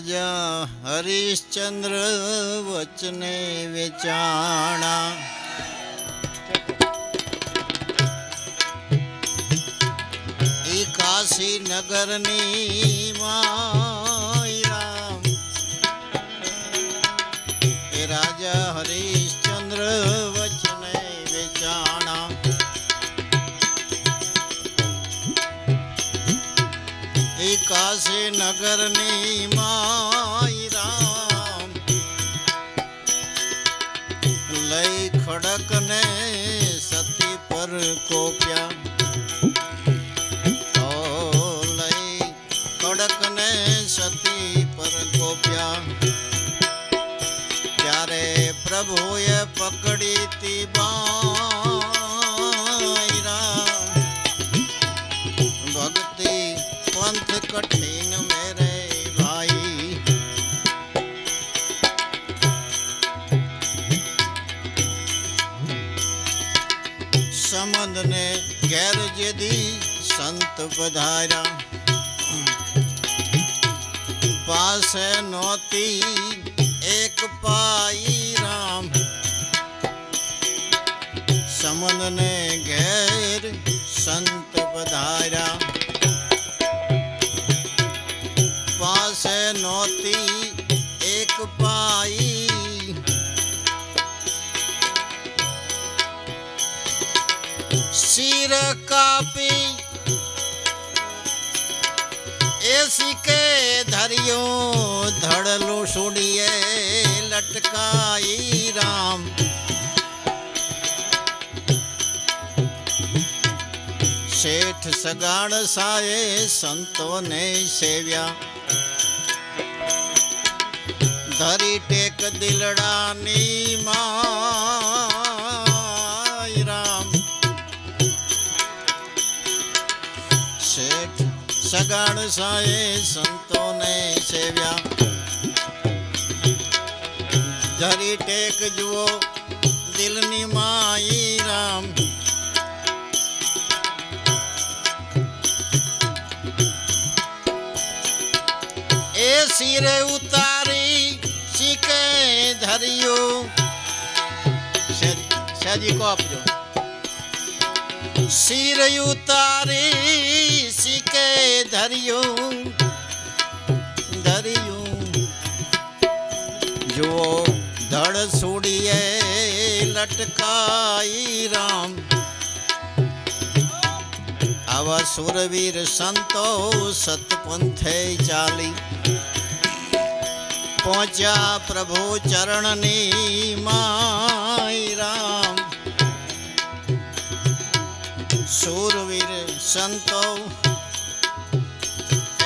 રાજા હરિશ્ચંદ્ર વચને વેચાણા. કાશી નગરની રામ. રાજા હરિશ્ચંદ્ર એ નગરની માયરા સંત પધાર્યા પાસે નોતી એક પાઈ સુડીએ લટકાઈ રામ શેઠ સગાણ સાએ સંતોને સેવ્યા ધરી ટેક દિલડાની રામ શેઠ સગાણ સાએ સંતોને સેવ્યા ધરી ટેક જુઓ દિલની માઈ રામ એ શિરે ઉતારી શીકે ધર્યો શાજી કો આપજો શિર ઉતારી શીકે ધર્યું ધર્યું જુઓ ધડ છોડીએ લટકાઈ રામ. આવા સુરવીર સંતો સતપંથે ચાલી. પહોંચ્યા પ્રભુ ચરણની માય રામ. સુરવીર સંતો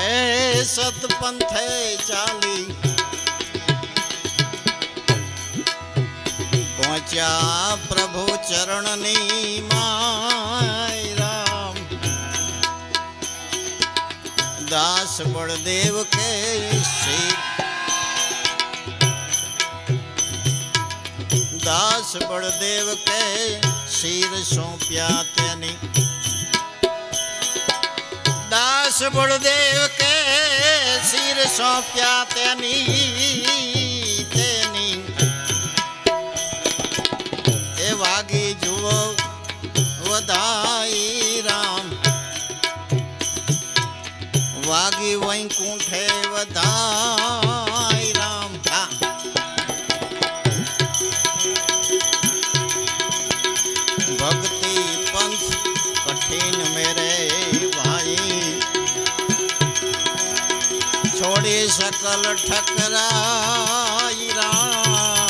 એ સતપંથે ચાલી. પહોંચ્યા પ્રભુ ચરણની માય રામ. દાસ બળદેવ કે દાસ બળદેવ કે શિર સોંપ્યા તેની. દાસ બળદેવ કે શિર સોંપ્યા તેની. વધાઈ રામ વાગી વૈકુંઠે વધાઈ રામ હા ભક્તિ પંથ કઠિન મેરે ભાઈ છોડી સકલ ઠકરાઈ રામ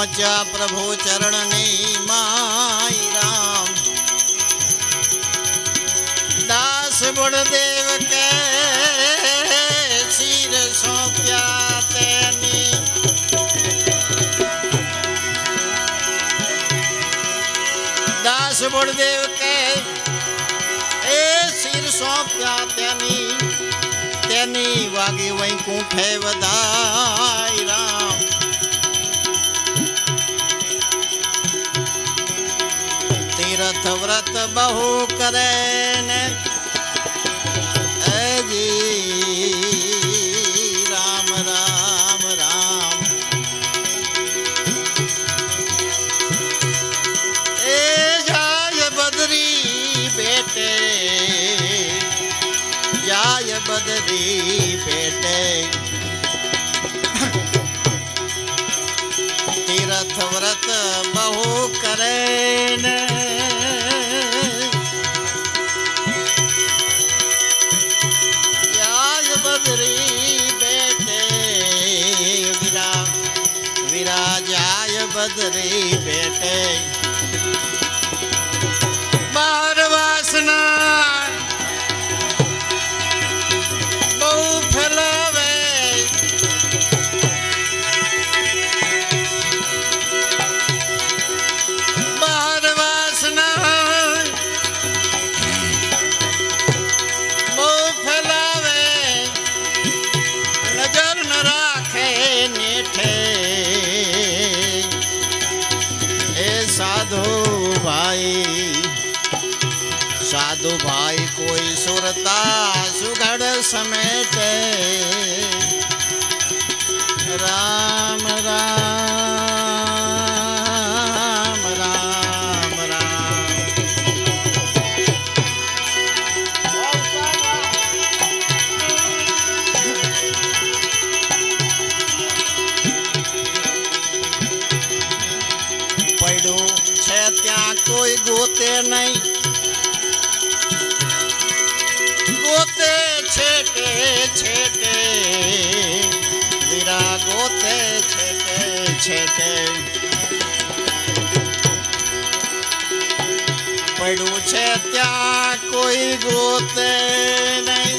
પહોંચ્યા પ્રભુ ચરણની માય રામ. દાસ બળદેવ કે શિર સોંપ્યા તેની. સુબળદેવ કે એ શિર સોંપ્યા તેની. તેની વાગી વૈકુંઠે વધાય વ્રત બહુ કરે. જાય બદરી સમેટે રામ રામ રામ રામ પડ્યું છે ત્યાં કોઈ ગોતે નહીં છેટે છેટે વીરા ગોતે છેટે છેટે પડ્યું છે ત્યાં કોઈ ગોતે નહીં.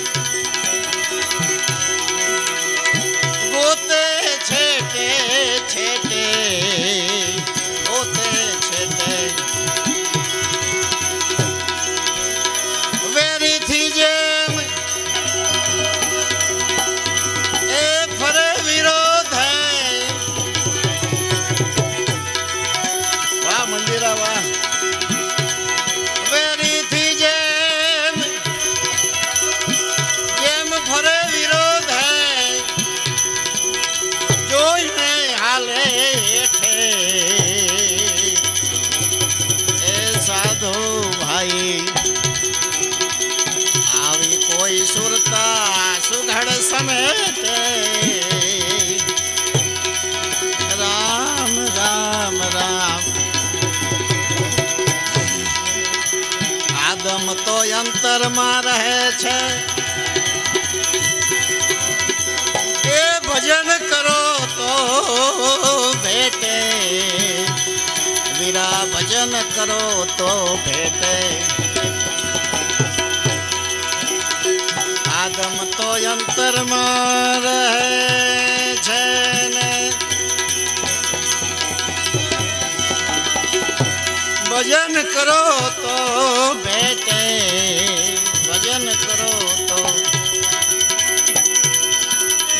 કરો તો ભેટે. આગમ તો અંતરમાં રહે છે ને. ભજન કરો તો ભેટે. ભજન કરો તો.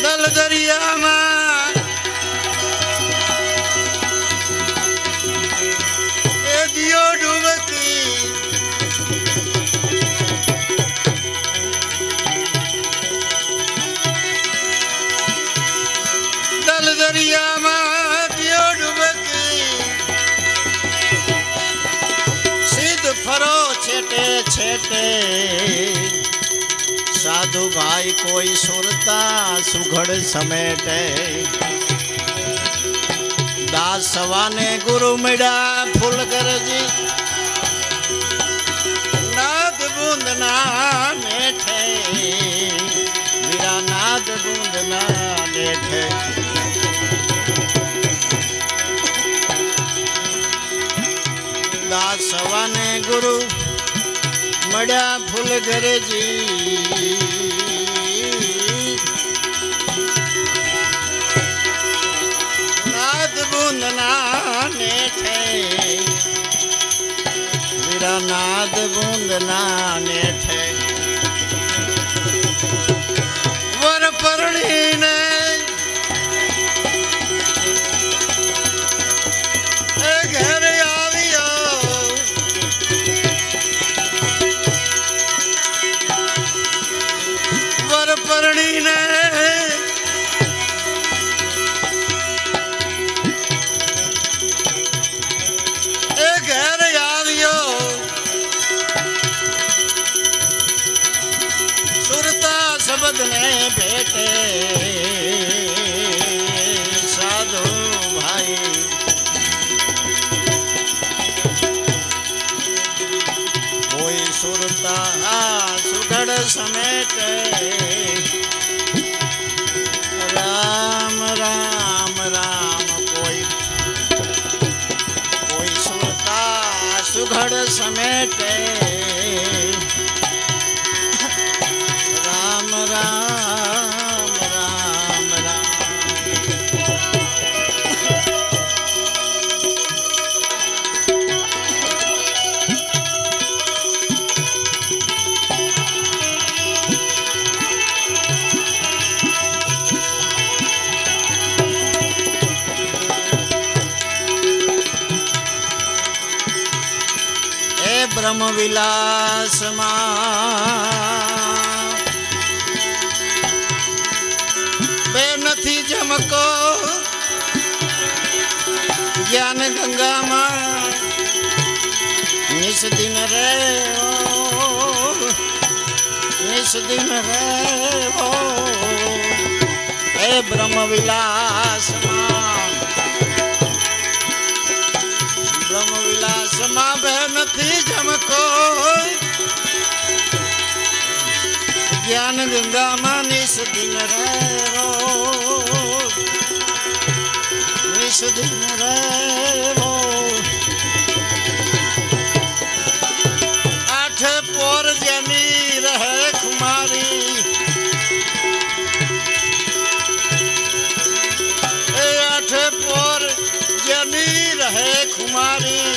દલ દરિયામાં છેટે સાધુ ભાઈ કોઈ સુરતા સુઘડ સમેટે. દાસ સવાને ગુરુ મળ્યા ફૂલ કરજી નાદ બુંદ ના નેઠે વીરા નાદ બુંદ ના નેઠે દાસ સવાને ગુરુ મળ્યા ફૂલ ઘરેજી. નાદ બુંદ ના નેઠે મારા નાદ ગુંદના નેઠે ગંગામાં નિષદિન રે નિષદિન રે એ બ્રહ્મ વિલાસમાં બ્રહ્મ વિલાસમાં બે નથી જમકો જ્ઞાન ગંગામાં નિષદિન રેવો. નિષદિન રહેવો આઠ પોર જેની રહે ખુમારી એ આઠે પોર જેની રહે ખુમારી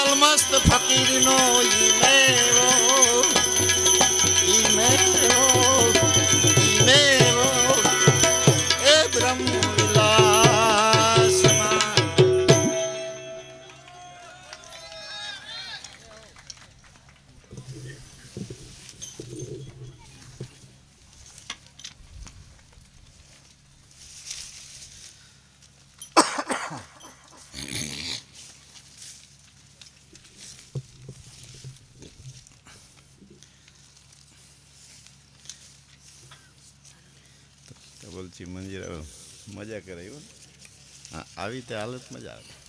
અલમસ્ત ફકીરનો ઈ મેવો. આવી હાલતમાં જ આવે.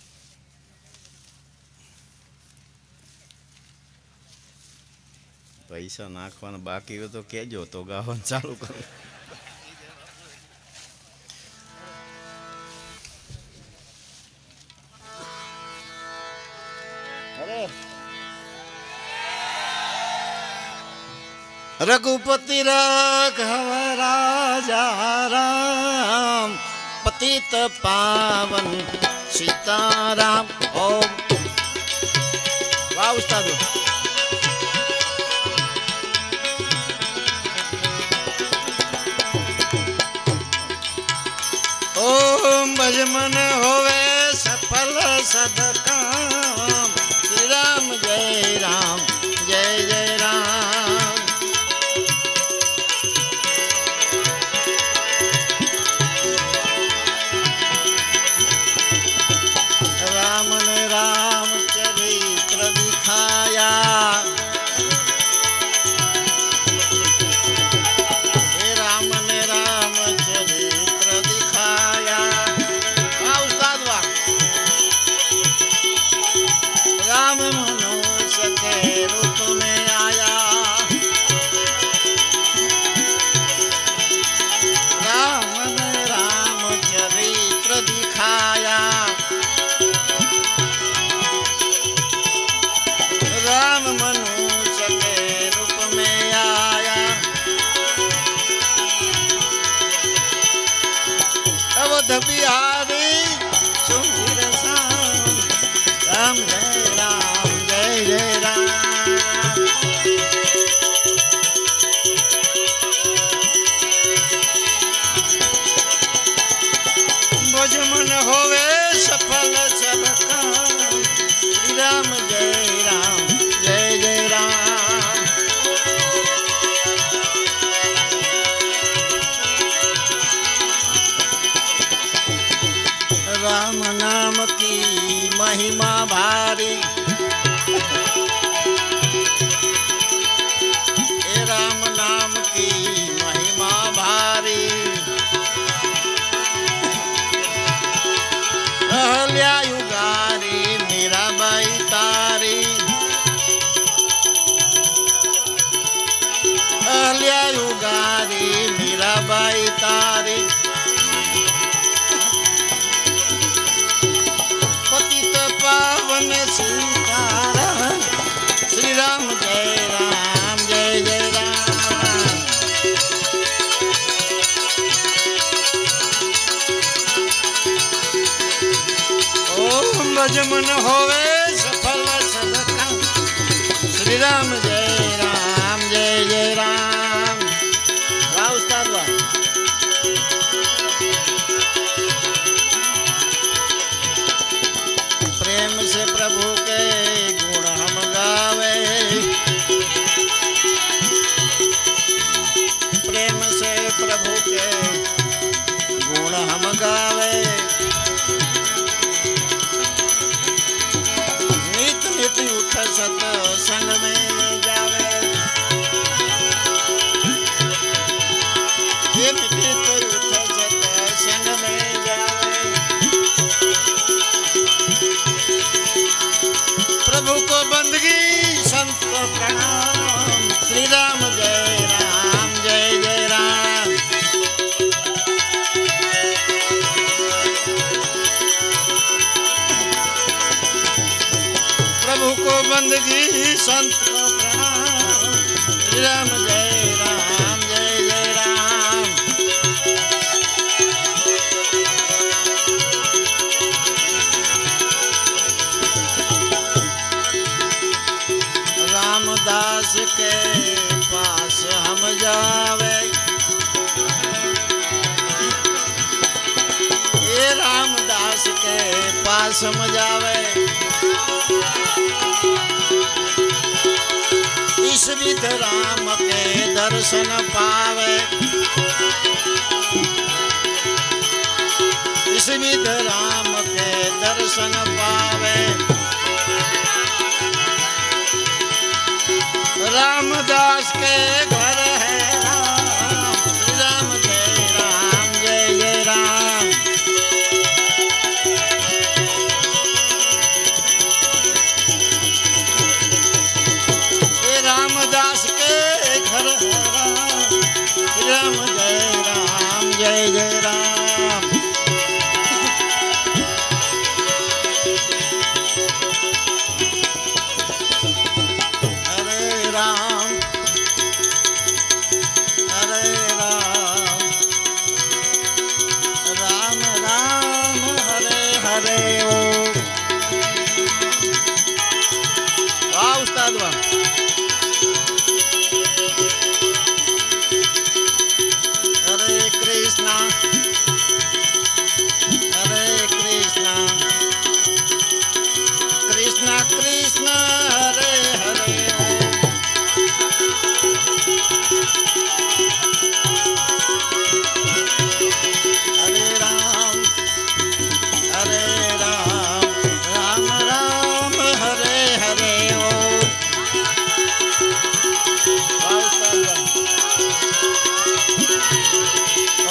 પૈસા નાખવાના બાકી હોય તો કેજો, તો ગાવાનું ચાલુ કરો. રઘુપતિ રાઘવ રાજા રામ. પતિત પાવન સીતારામ ઓમ વાહ ઓમ ભજમન હોવે સફલ સદકામ સંત રામ જય રામ, જય જય રામ. રામદાસ કે પાસ હમ જાવે. એ રામદાસ કે પાસ મજાવે ભગત રામ કે દર્શન પાવે. વિધ રામ કે દર્શન પાવે. રામદાસ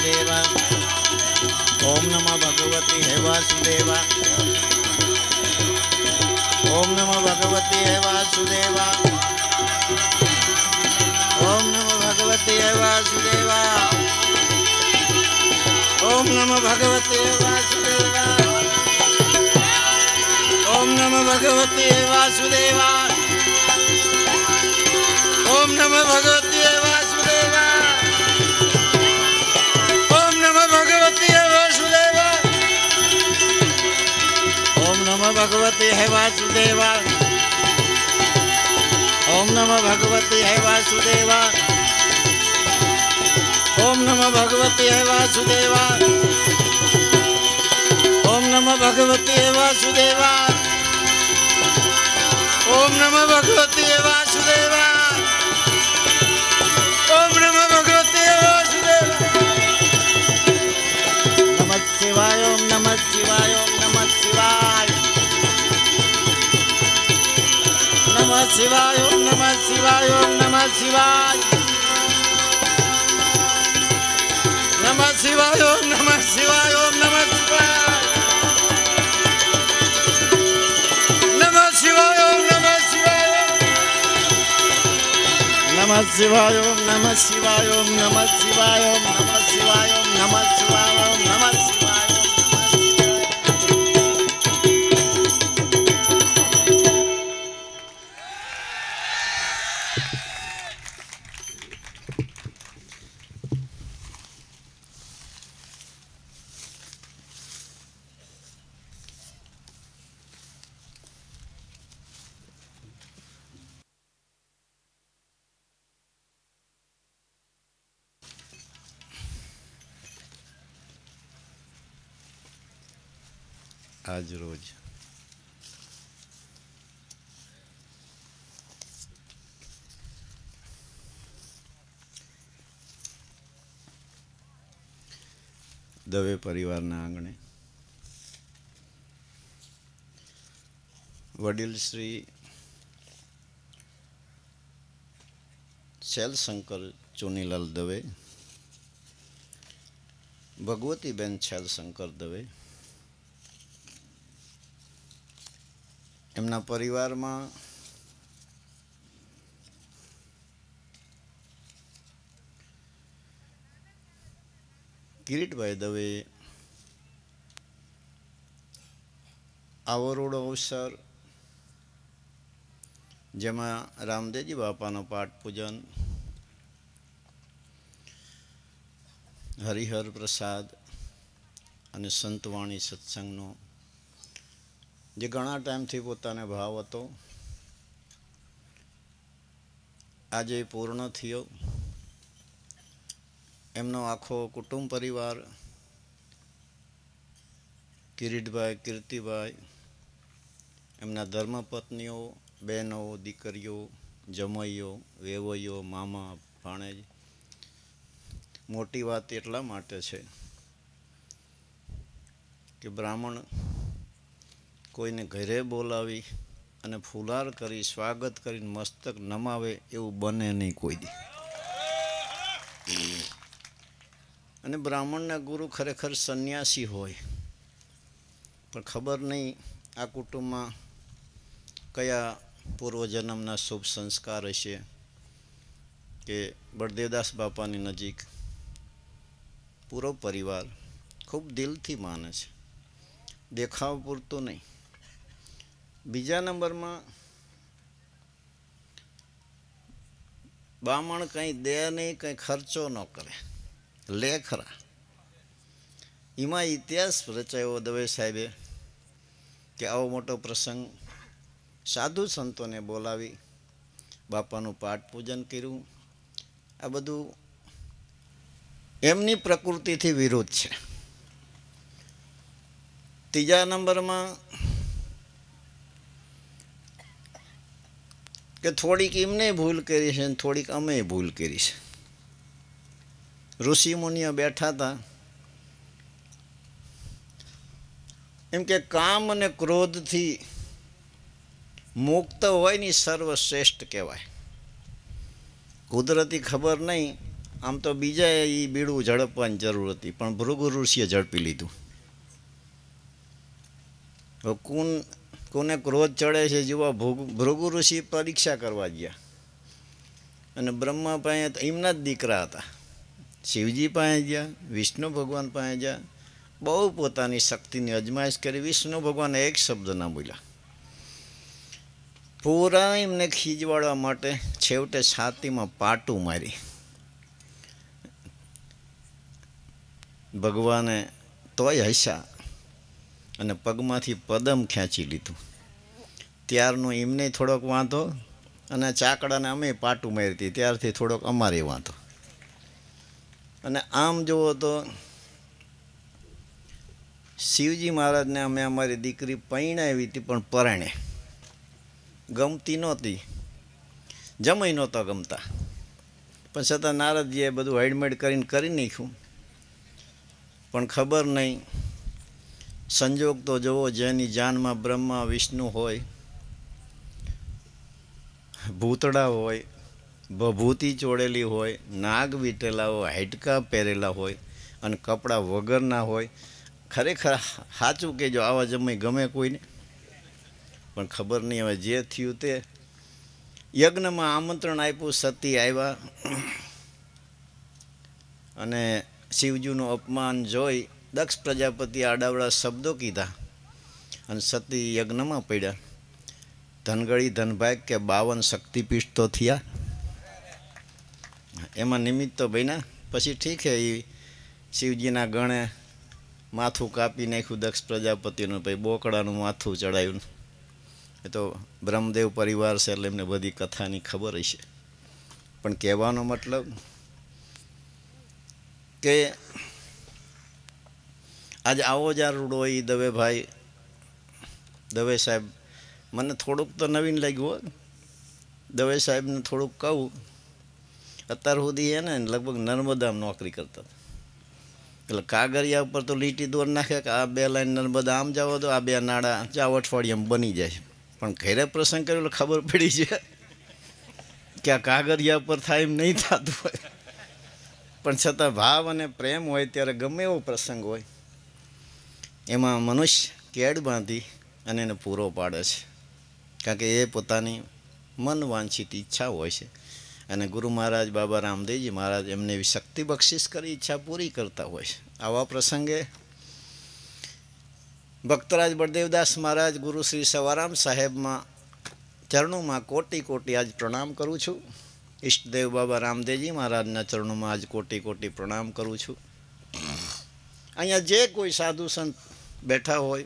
વાસુદેવા. ઓમ નમઃ ભગવતી હે વાસુદેવા. ઓમ નમઃ ભગવતી હે વાસુદેવા. ઓમ નમઃ ભગવતી હે વાસુદેવા. ઓમ નમઃ ભગવતી હે વાસુદેવા. ઓમ નમઃ ભગવતી હે વાસુદેવા. ઓમ નમઃ ભગવતી भगवते है वासुदेवा। ओम नमो भगवते है वासुदेवा। ओम नमो भगवते है वासुदेवा। ओम नमो भगवते है वासुदेवा। ओम नमो भगवते है શિવાય, ઓમ નમ શિવાય, ઓમ નમ શિવાય. નમ શિવાય, ઓમ નમ શિવાય, ઓમ નમ શિવાય. નમઃ શિવાય, ઓમ નમઃ શિવાય. નમ શિવાય, ઓમ નમઃ શિવાય નમઃ શિવાય. દવે પરિવારના આંગણે. વડીલ શ્રી શૈલશંકર ચુનીલાલ દવે ભગવતીબેન શૈલશંકર દવે એમના પરિવારમાં કિરીટભાઈ દવે, આવરોડ અવસર, જેમાં રામદેવજી બાપાનો પાઠ પૂજન, હરિહર પ્રસાદ અને સંતવાણી સત્સંગનો, જે ઘણા ટાઈમથી પોતાને ભાવ હતો, આજે પૂર્ણ થયો. એમનો આખો કુટુંબ પરિવાર, કિરીટભાઈ, કીર્તિભાઈ, એમના ધર્મપત્નીઓ, બહેનો, દીકરીઓ, જમૈયો, વેવૈયો, મામા, ભાણેજ, મોટી વાત એટલા માટે છે કે બ્રાહ્મણ કોઈને ઘરે બોલાવી અને ફુલાર કરી, સ્વાગત કરીને મસ્તક નમાવે એવું બને નહીં કોઈ દી. અને બ્રાહ્મણના ગુરુ ખરેખર સંન્યાસી હોય. પણ ખબર નહીં આ કુટુંબમાં કયા પૂર્વજન્મના શુભ સંસ્કાર હશે કે બળદેવદાસ બાપાની નજીક પૂરો પરિવાર ખૂબ દિલથી માને છે. દેખાવ પૂરતું નહીં. બીજા નંબરમાં બામણ કંઈ દે નહીં, કંઈ ખર્ચો ન કરે. લે ખરા એમાં ઇતિહાસ રચાયો દવે સાહેબે કે આવો મોટો પ્રસંગ સાધુ સંતોને બોલાવી, બાપાનું પાઠ પૂજન કર્યું. આ બધું એમની પ્રકૃતિથી વિરુદ્ધ છે. ત્રીજા નંબરમાં કે થોડીક એમને ભૂલ કરી છે અને થોડીક અમે ભૂલ કરી છે. ઋષિ મુનિઓ બેઠા હતા. એમ કે કામ અને ક્રોધથી મુક્ત હોય ને સર્વશ્રેષ્ઠ કહેવાય. કુદરતી ખબર નહીં, આમ તો બીજા એ બીડું ઝડપવાની જરૂર હતી, પણ ભૃગુ ઋષિએ ઝડપી લીધું. કુન, કોને ક્રોધ ચડે છે જેવા ભૃગુ ઋષિ પરીક્ષા કરવા ગયા. અને બ્રહ્મા પાસે એમના જ દીકરા હતા. શિવજી પાસે ગયા, વિષ્ણુ ભગવાન પાસે ગયા. બહુ પોતાની શક્તિની અજમાઈશ કરી. વિષ્ણુ ભગવાન એક શબ્દ ના બોલ્યા. પૂરા એમને ખીજવાડવા માટે છેવટે છાતીમાં પાટું મારી. ભગવાને તોય હસ્યા અને પગમાંથી પદમ ખેંચી લીધું. ત્યારનો એમને થોડોક વાંધો અને ચાકડાને અમે પાટું મારી હતી. ત્યારથી થોડોક અમારે વાંધો. અને આમ જુઓ તો શિવજી મહારાજને અમે અમારી દીકરી પૈણાવી હતી, પણ પરણે. ગમતી નહોતી. જમાઈ નહોતા ગમતા. પણ છતાં નારદજીએ બધું હેડમેડ કરીને કરી નાખ્યું. પણ ખબર નહીં. સંજોગ તો જુઓ જેની જાનમાં બ્રહ્મા, વિષ્ણુ હોય, ભૂતડા હોય ભભૂતિ ચોળેલી હોય, નાગ વીટેલા હોય હાડકા પહેરેલા હોય અને કપડાં વગરના હોય, ખરેખર સાચું કહેજો, આવા જમાઈ ગમે કોઈને. પણ ખબર નહીં હવે જે થયું તે. યજ્ઞમાં આમંત્રણ આપ્યું, સતી આવ્યા. અને શિવજીનું અપમાન જોઈ દક્ષ પ્રજાપતિ આડાવડા શબ્દો કીધા અને સતી યજ્ઞમાં પડ્યા. ધનગળી ધનભાગ કે બાવન શક્તિપીઠ તો થયા. એમાં નિમિત્ત તો બન્યા પછી ઠીક છે એ શિવજીના ગણે માથું કાપી નાખ્યું દક્ષ પ્રજાપતિનું, પછી બોકડાનું માથું ચડાવ્યું એ તો બ્રહ્મદેવ પરિવાર છે, એટલે એમને બધી કથાની ખબર હશે. પણ કહેવાનો મતલબ કે આજે આવો જ્યાં રૂડો એ દવેભાઈ દવે સાહેબ, મને થોડુંક તો નવીન લાગ્યું હો દવે સાહેબને થોડુંક કહું. અત્યાર સુધી એને લગભગ નર્મદામાં નોકરી કરતા હતા. એટલે કાગરિયા ઉપર તો લીટી દોર નાખે કે આ બે લાઈન નર્મદા આમ જાઓ તો આ બે નાળા જાઓ અઠવાડિયામાં બની જાય પણ ઘેરે પ્રસંગ કર્યો એટલે ખબર પડી છે કે આ કાગરિયા ઉપર થાય એમ નહીં થતું હોય. પણ છતાં ભાવ અને પ્રેમ હોય ત્યારે ગમે એવો પ્રસંગ હોય. એમાં મનુષ્ય કેડ બાંધી અને એને પૂરો પાડે છે. કારણ કે એ પોતાની મન વાંછિત ઈચ્છા હોય છે. અને ગુરુ મહારાજ બાબા રામદેવજી મહારાજ એમને એવી શક્તિ બક્ષિસ કરી, ઈચ્છા પૂરી કરતા હોય. છે આવા પ્રસંગે ભક્તરાજ બળદેવદાસ મહારાજ ગુરુ શ્રી સવારામ સાહેબમાં ચરણોમાં કોટી કોટી આજ પ્રણામ કરું છું. ઈષ્ટદેવ બાબા રામદેવજી મહારાજના ચરણોમાં આજ કોટી કોટી પ્રણામ કરું છું. અહીંયા જે કોઈ સાધુ સંત બેઠા હોય,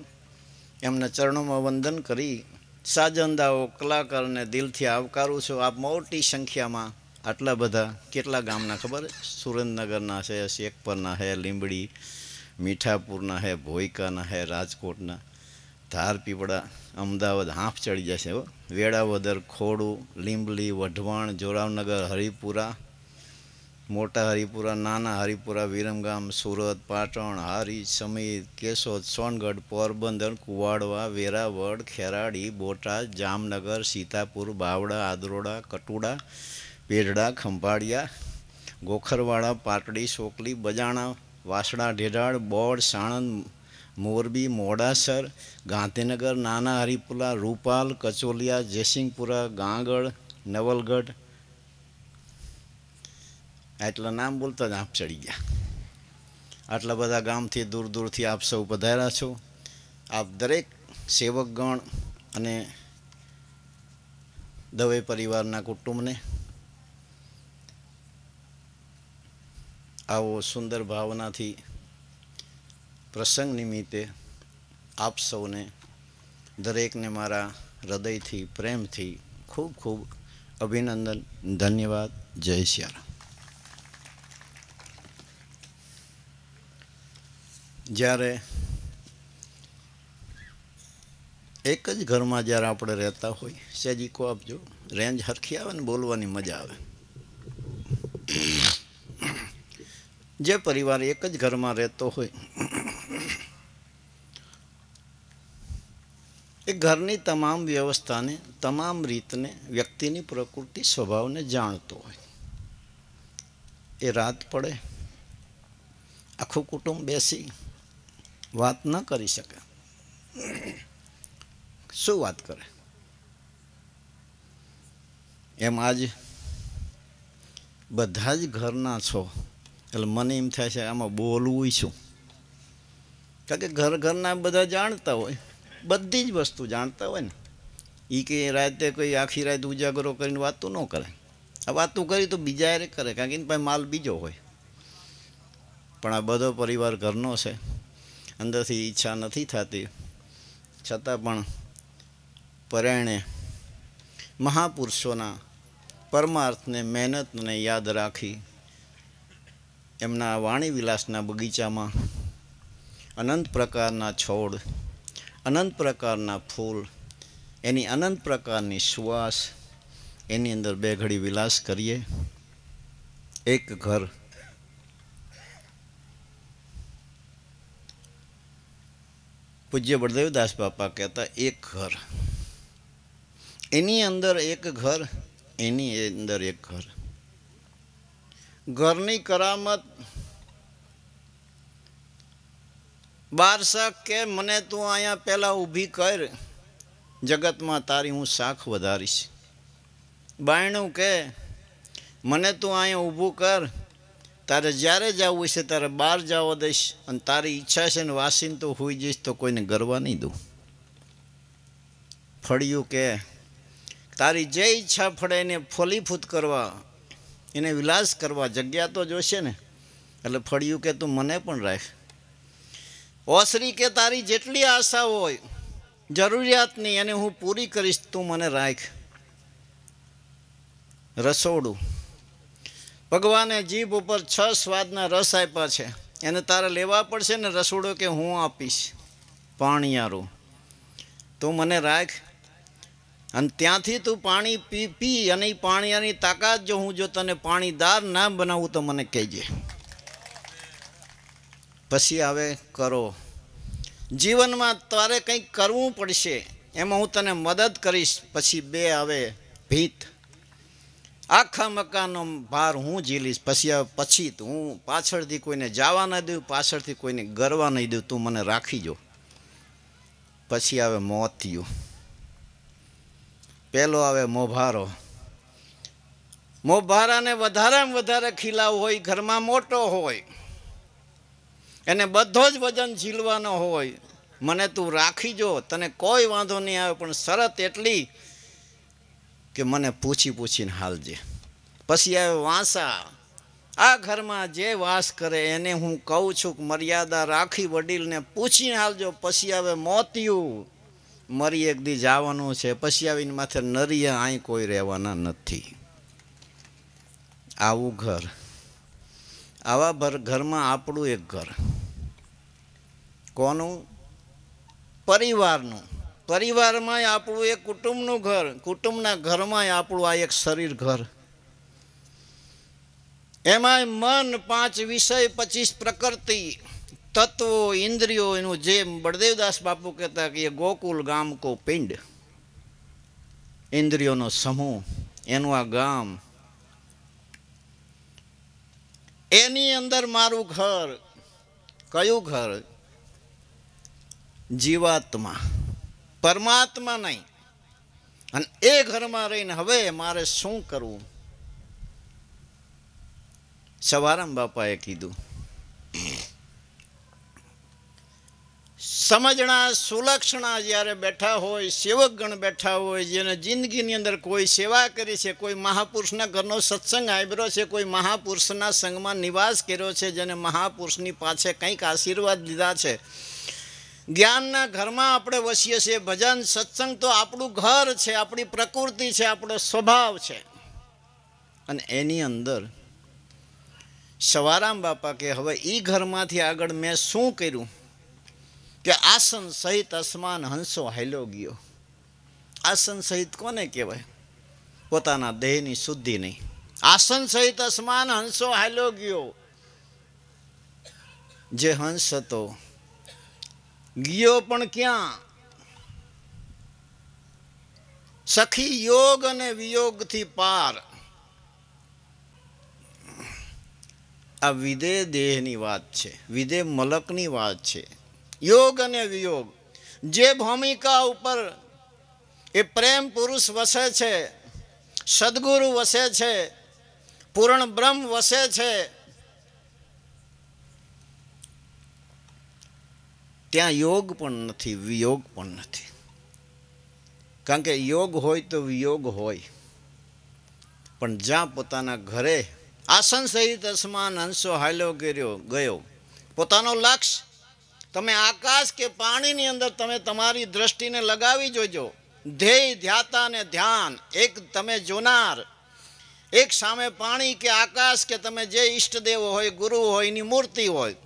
એમના ચરણોમાં વંદન કરી સાજંદાઓ, કલાકારને દિલથી આવકારું છું. આપ મોટી સંખ્યામાં આટલા બધા કેટલા ગામના ખબર? સુરેન્દ્રનગરના છે, શેખપરના છે, લીંબડી, મીઠાપુરના છે, ભોઈકાના છે, રાજકોટના. ધાર પીપળા, અમદાવાદ હાંફ ચડી જશે વેળાવદર, ખોડું, લીંબલી, વઢવાણ, જોરાવનગર, હરિપુરા મોટા હરિપુરા, નાના હરિપુરા, વિરમગામ, સુરત, પાટણ, હારી, સમીર, કેશોદ, સોનગઢ, પોરબંદર, કુવાડવા, વેરાવળ, ખેરાડી, બોટાદ, જામનગર, સીતાપુર, બાવડા, આદરોડા, કટુડા પેઢડા ખંભાળિયા, ગોખરવાડા, પાટડી, સોકલી, બજાણા, વાસણા, ઢેઢાળ, બોડ, સાણંદ, મોરબી, મોડાસર, ગાંધીનગર, નાના હરિપુરા, રૂપાલ, કચોલિયા જયસિંહપુરા ગાંગળ, નવલગઢ આટલા નામ બોલતા જ આપ ચડી ગયા. આટલા બધા ગામથી દૂર દૂરથી આપ સૌ પધાર્યા છો. આપ દરેક સેવકગણ અને દવે પરિવારના કુટુંબને આવો સુંદર ભાવનાથી પ્રસંગ નિમિત્તે આપ સૌને દરેકને મારા હૃદયથી, પ્રેમથી ખૂબ ખૂબ અભિનંદન, ધન્યવાદ. જય શ્યારામ જ્યારે એક જ ઘરમાં જ્યારે આપણે રહેતા હોય સેજીકો આપજો રેન્જ હરખી આવે ને બોલવાની મજા આવે. જે પરિવાર એક જ ઘરમાં રહેતો હોય, એ ઘરની તમામ વ્યવસ્થાને, તમામ રીતને, વ્યક્તિની પ્રકૃતિ, સ્વભાવને જાણતો હોય. એ રાત પડે, આખું કુટુંબ બેસી વાત ન કરી શકે. શું વાત કરે? એમ આજ બધા જ ઘરના છો. એટલે મને એમ થાય છે આમાં બોલવું શું? કારણ કે ઘર ઘરના બધા જાણતા હોય. બધી જ વસ્તુ જાણતા હોય ને. એ કે રાતે કોઈ આખી રાત ઉજાગરો કરીને વાતું ન કરે. આ વાતું કરી તો બીજા કરે, કારણ કે એની પાસે માલ બીજો હોય. પણ આ બધો પરિવાર ઘરનો છે. અંદરથી ઈચ્છા નથી થતી. છતાં પણ પરાયણે મહાપુરુષોના પરમાર્થને, મહેનતને યાદ રાખી એમના વાણી વિલાસના બગીચામાં અનંત પ્રકારના છોડ, અનંત પ્રકારના ફૂલ, એની અનંત પ્રકારની સુવાસ, એની અંદર બે ઘડી વિલાસ કરીએ. એક ઘર પૂજ્ય બળદેવદાસ બાપા કહેતા, એક ઘર. એની અંદર એક ઘર, એની અંદર એક ઘર. ઘરની કરામત બારસાખ કે મને તું અહીંયા પહેલાં ઊભી કર, જગતમાં તારી હું શાખ વધારીશ. બાયણું કે, મને તું અહીંયા ઊભું કર તારે જ્યારે જવું છે તારે બહાર જવા દઈશ અને તારી ઈચ્છા છે ને વાસીને તો હોઈ જઈશ, તો કોઈને ગરવા નહીં દઉં. ફળિયું કે, તારી જે ઈચ્છા ફળે એને ફોલીફૂત કરવા, એને વિલાસ કરવા, જગ્યા તો જોશે ને. એટલે ફળિયું કે તું મને પણ રાખ. ઓસરી કે તારી જેટલી આશા હોય જરૂરિયાતની એને હું પૂરી કરીશ, તું મને રાખ. રસોડું. ભગવાને જીભ ઉપર છ સ્વાદના રસ આપ્યા છે. એને તારે લેવા પડશે ને રસોડો કે હું આપીશ? પાણીયારું. તું મને રાખ. અને ત્યાંથી તું પાણી પી પી અને એ પાણીયાની તાકાત જો હું જો તને પાણીદાર ના બનાવું તો મને કહેજે. પછી આવે કરો. જીવનમાં તારે કંઈક કરવું પડશે. એમાં હું તને મદદ કરીશ. પછી બે આવે ભીત. આખા મકાનનો ભાર હું ઝીલીશ. પછી પછી હું પાછળથી કોઈને જવા ન દઉં, પાછળથી કોઈને ગરવા નહીં દઉં, તું મને રાખી જો. પછી આવે મોત થયું. પહેલો આવે મોભારો. મોભારાને વધારેમાં વધારે ખીલાવ હોય, ઘરમાં મોટો હોય. એને બધો જ વજન ઝીલવાનો હોય. મને તું રાખી જો, તને કોઈ વાંધો નહીં આવે, પણ શરત એટલી કે મને પૂછી પૂછીને હાલજે. પછી આવે વાંસા. આ ઘરમાં જે વાસ કરે એને હું કહું છું કે મર્યાદા રાખી વડીલને પૂછીને હાલજો. પછી આવે મોતિયું. મરી એક દી જવાનું છે. પછી આવીને માથે નરીએ અહીં કોઈ રહેવાના નથી. આવું ઘર. આવા ભર ઘરમાં આપણું એક ઘર. કોનું? પરિવારનું. પરિવારમાં આપણું એક કુટુંબનું ઘર, કુટુંબના ઘરમાં આપણું આ એક શરીર ઘર. એમાંય મન પાંચ વિષય, પચીસ પ્રકૃતિ, તત્વો, ઇન્દ્રિયો, એનું જે બળદેવદાસ બાપુ કહેતા કે ગોકુલ ગામ કો પિંડ. ઇન્દ્રિયોનો સમૂહ, એનું આ ગામ. એની અંદર મારું ઘર. કયું ઘર? જીવાત્મા. પરમાત્મા નહીં. અને એ ઘરમાં રહીને હવે મારે શું કરવું? સવારામ બાપાએ કીધું, સમજણા, સુલક્ષણા જ્યારે બેઠા હોય, સેવકગણ બેઠા હોય, જેને જિંદગીની અંદર કોઈ સેવા કરી છે, કોઈ મહાપુરુષના ઘરનો સત્સંગ આવ્યો છે, કોઈ મહાપુરુષના સંઘમાં નિવાસ કર્યો છે, જેને મહાપુરુષની પાસે કંઈક આશીર્વાદ લીધા છે જ્ઞાનના ઘરમાં આપણે વસીએ છીએ. ભજન, સત્સંગ તો આપણું ઘર છે, આપણી પ્રકૃતિ છે, આપણો સ્વભાવ છે. અને એની અંદર સવારામ બાપા કે, હવે એ ઘરમાંથી આગળ મેં શું કર્યું? કે આસન સહિત અસમાન હંસો હાલ્યો ગયો. આસન સહિત કોને કહેવાય? પોતાના દેહની શુદ્ધિ નહીં. આસન સહિત અસમાન હંસો હાલ્યો ગયો. જે હંસ હતો ગયો પણ ક્યાં? સખી યોગ અને વિયોગથી પાર. આ વિદેહ દેહની વાત છે વિદેહ મલકની વાત છે. યોગ અને વિયોગ, જે ભૂમિકા ઉપર એ પ્રેમ પુરુષ વસે છે, સદગુરુ વસે છે, પૂર્ણ બ્રહ્મ વસે છે ત્યાં યોગ પણ નથી, વિયોગ પણ નથી. કારણ કે યોગ હોય તો વિયોગ હોય. પણ જ્યાં પોતાના ઘરે આસન સહિત અસમાન અંશો હાલ્યો કર્યો ગયો, પોતાનો લક્ષ્ય તમે આકાશ કે પાણીની અંદર તમે તમારી દ્રષ્ટિને લગાવી જોજો. ધ્યેય, ધ્યાતા ને ધ્યાન, એક તમે જોનાર, એક સામે પાણી કે આકાશ કે તમે જે ઈષ્ટદેવ હોય, ગુરુ હોય, એની મૂર્તિ હોય